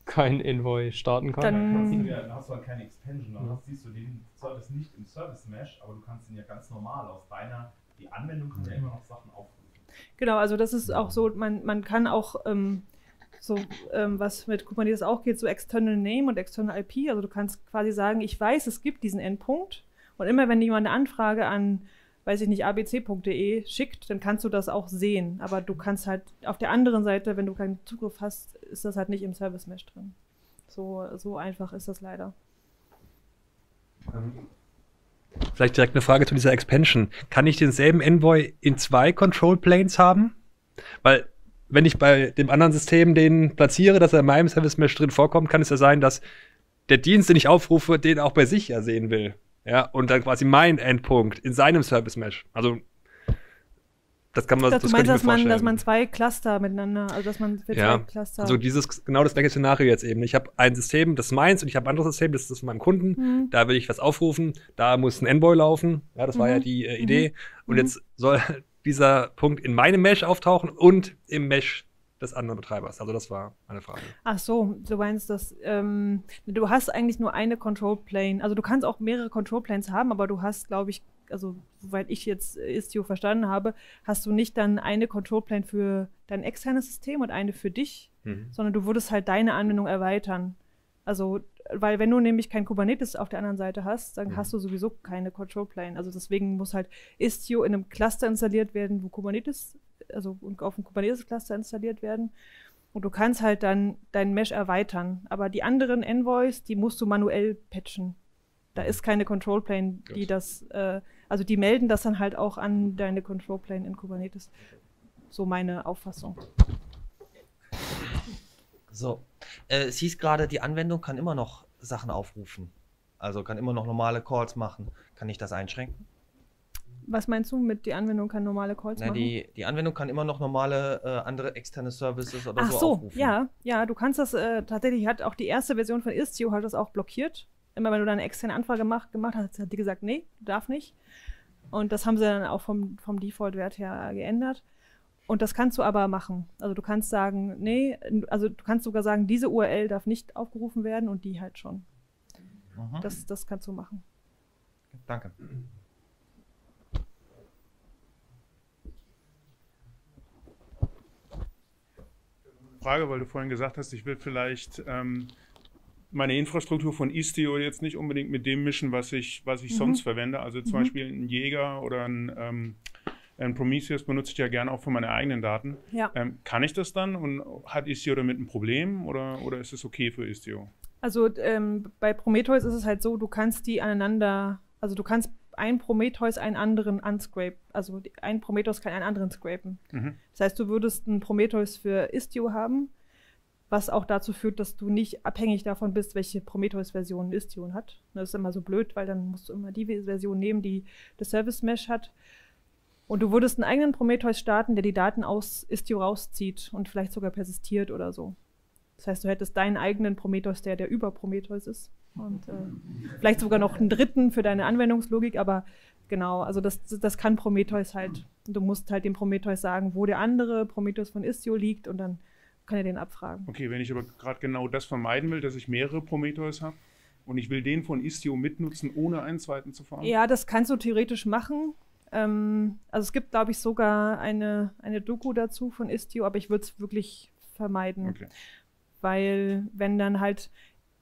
kein Envoy starten kann? Dann- Dann, kannst du ja, dann hast du halt keine Expansion, dann Ja. hast, siehst du den Service nicht im Service Mesh, aber du kannst ihn ja ganz normal aus deiner, die Anwendung kann ja immer noch Sachen aufrufen. Genau, also das ist auch so, man, man kann auch ähm, so, ähm, was mit Kubernetes auch geht, so External Name und External IP. Also du kannst quasi sagen, ich weiß, es gibt diesen Endpunkt und immer wenn jemand eine Anfrage an, weiß ich nicht, abc.de schickt, dann kannst du das auch sehen. Aber du kannst halt auf der anderen Seite, wenn du keinen Zugriff hast, ist das halt nicht im Service Mesh drin. So, so einfach ist das leider. Vielleicht direkt eine Frage zu dieser Expansion. Kann ich denselben Envoy in zwei Control Planes haben? Weil, wenn ich bei dem anderen System den platziere, dass er in meinem Service Mesh drin vorkommt, kann es ja sein, dass der Dienst, den ich aufrufe, den auch bei sich ja sehen will. Ja, und dann quasi mein Endpunkt in seinem Service Mesh. Also, das kann man, Das, das meinst, dass man, dass man zwei Cluster miteinander, also dass man für Ja, zwei Cluster. Also dieses genau das gleiche Szenario jetzt eben. Ich habe ein System, das ist meins, und ich habe ein anderes System, das ist das von meinem Kunden. Mhm. Da will ich was aufrufen, da muss ein Envoy laufen. Ja, das war Mhm. ja die äh, Idee. Und Mhm. jetzt soll dieser Punkt in meinem Mesh auftauchen und im Mesh des anderen Betreibers. Also das war meine Frage. Ach so, du meinst, dass ähm, du hast eigentlich nur eine Control Plane. Also du kannst auch mehrere Control Planes haben, aber du hast, glaube ich, also soweit ich jetzt Istio verstanden habe, hast du nicht dann eine Control Plane für dein externes System und eine für dich, sondern du würdest halt deine Anwendung erweitern. Also, weil wenn du nämlich kein Kubernetes auf der anderen Seite hast, dann Mhm. hast du sowieso keine Control Plane. Also deswegen muss halt Istio in einem Cluster installiert werden, wo Kubernetes, also auf dem Kubernetes-Cluster installiert werden. Und du kannst halt dann deinen Mesh erweitern. Aber die anderen Envoys, die musst du manuell patchen. Da ist keine Control Plane, die Gut. das, äh, also die melden das dann halt auch an deine Control Plane in Kubernetes. So meine Auffassung. So, äh, es hieß gerade, die Anwendung kann immer noch Sachen aufrufen. Also kann immer noch normale Calls machen. Kann ich das einschränken? Was meinst du mit die Anwendung kann normale Calls Na, machen? die, die Anwendung kann immer noch normale äh, andere externe Services oder Ach so, so, aufrufen. ja, ja, du kannst das äh, tatsächlich hat auch die erste Version von Istio hat das auch blockiert. Immer wenn du dann eine externe Anfrage gemacht, gemacht hast, hat die gesagt, nee, darf nicht. Und das haben sie dann auch vom, vom Default-Wert her geändert. Und das kannst du aber machen. Also du kannst sagen, nee, also du kannst sogar sagen, diese URL darf nicht aufgerufen werden und die halt schon. Mhm. Das, das kannst du machen. Danke. Frage, weil du vorhin gesagt hast, ich will vielleicht ähm, meine Infrastruktur von Istio jetzt nicht unbedingt mit dem mischen, was ich, was ich Mhm. sonst verwende. Also zum Mhm. Beispiel ein Jäger oder ein, ähm, ein Prometheus benutze ich ja gerne auch für meine eigenen Daten. Ja. Ähm, kann ich das dann und hat Istio damit ein Problem oder, oder ist es okay für Istio? Also ähm, bei Prometheus ist es halt so, du kannst die aneinander, also du kannst ein Prometheus einen anderen unscrape, also ein Prometheus kann einen anderen scrapen. Mhm. Das heißt, du würdest einen Prometheus für Istio haben, was auch dazu führt, dass du nicht abhängig davon bist, welche Prometheus-Version Istio hat. Das ist immer so blöd, weil dann musst du immer die Version nehmen, die das Service Mesh hat. Und du würdest einen eigenen Prometheus starten, der die Daten aus Istio rauszieht und vielleicht sogar persistiert oder so. Das heißt, du hättest deinen eigenen Prometheus, der der über Prometheus ist. Und äh, vielleicht sogar noch einen dritten für deine Anwendungslogik, aber genau, also das, das kann Prometheus halt. Du musst halt dem Prometheus sagen, wo der andere Prometheus von Istio liegt und dann kann er den abfragen. Okay, wenn ich aber gerade genau das vermeiden will, dass ich mehrere Prometheus habe und ich will den von Istio mitnutzen, ohne einen zweiten zu fahren. Ja, das kannst du theoretisch machen. Ähm, also es gibt, glaube ich, sogar eine, eine Doku dazu von Istio, aber ich würde es wirklich vermeiden. Okay. Weil wenn dann halt,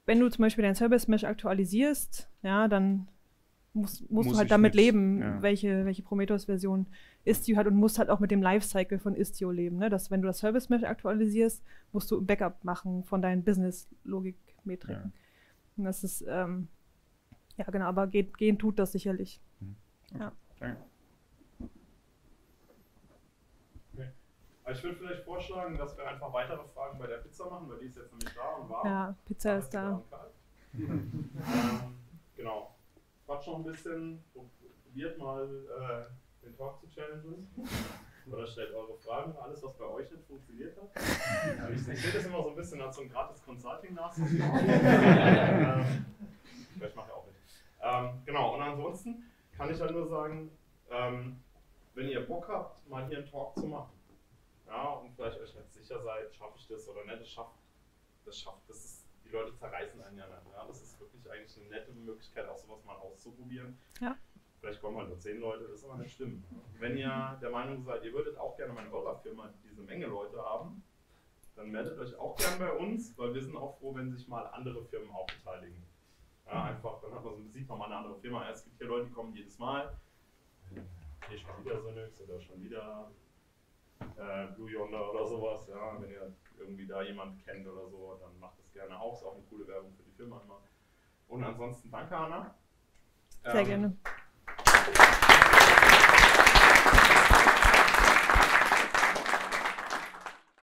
wenn du zum Beispiel dein Service Mesh aktualisierst, ja, dann musst, musst Muss du halt damit mit, leben, ja. welche, welche Prometheus-Version Istio hat und musst halt auch mit dem Lifecycle von Istio leben. Ne? Dass wenn du das Service Mesh aktualisierst, musst du ein Backup machen von deinen Business-Logik-Metriken. Und das ist, ähm, ja genau, aber geht, gehen tut das sicherlich. Ja. Danke. Also ich würde vielleicht vorschlagen, dass wir einfach weitere Fragen bei der Pizza machen, weil die ist jetzt nämlich da und warm. Ja, Pizza ist da. ähm, genau. Quatsch noch ein bisschen, probiert mal äh, den Talk zu challengen. Oder stellt eure Fragen, alles was bei euch nicht funktioniert hat. ich ich sehe das immer so ein bisschen als so ein gratis Consulting nach. ähm, vielleicht mache ich auch nicht. Ähm, genau, und ansonsten kann ich halt nur sagen, ähm, wenn ihr Bock habt, mal hier einen Talk zu machen, ja, und vielleicht euch nicht sicher seid, schaffe ich das oder nicht, das schafft, das schafft, das ist, die Leute zerreißen einen ja nicht, ja, das ist wirklich eigentlich eine nette Möglichkeit, auch sowas mal auszuprobieren. Ja. Vielleicht kommen halt nur zehn Leute, das ist aber nicht schlimm. Wenn ihr der Meinung seid, ihr würdet auch gerne mal in eurer Firma diese Menge Leute haben, dann meldet euch auch gern bei uns, weil wir sind auch froh, wenn sich mal andere Firmen auch beteiligen. Ja, einfach, dann hat man so, sieht man mal eine andere Firma. Es gibt hier Leute, die kommen jedes Mal. Hier schon wieder Synix oder schon wieder äh, Blue Yonder oder sowas. Ja, wenn ihr irgendwie da jemand kennt oder so, dann macht das gerne auch. Ist auch eine coole Werbung für die Firma immer. Und ansonsten danke, Anna. Sehr Ähm, gerne.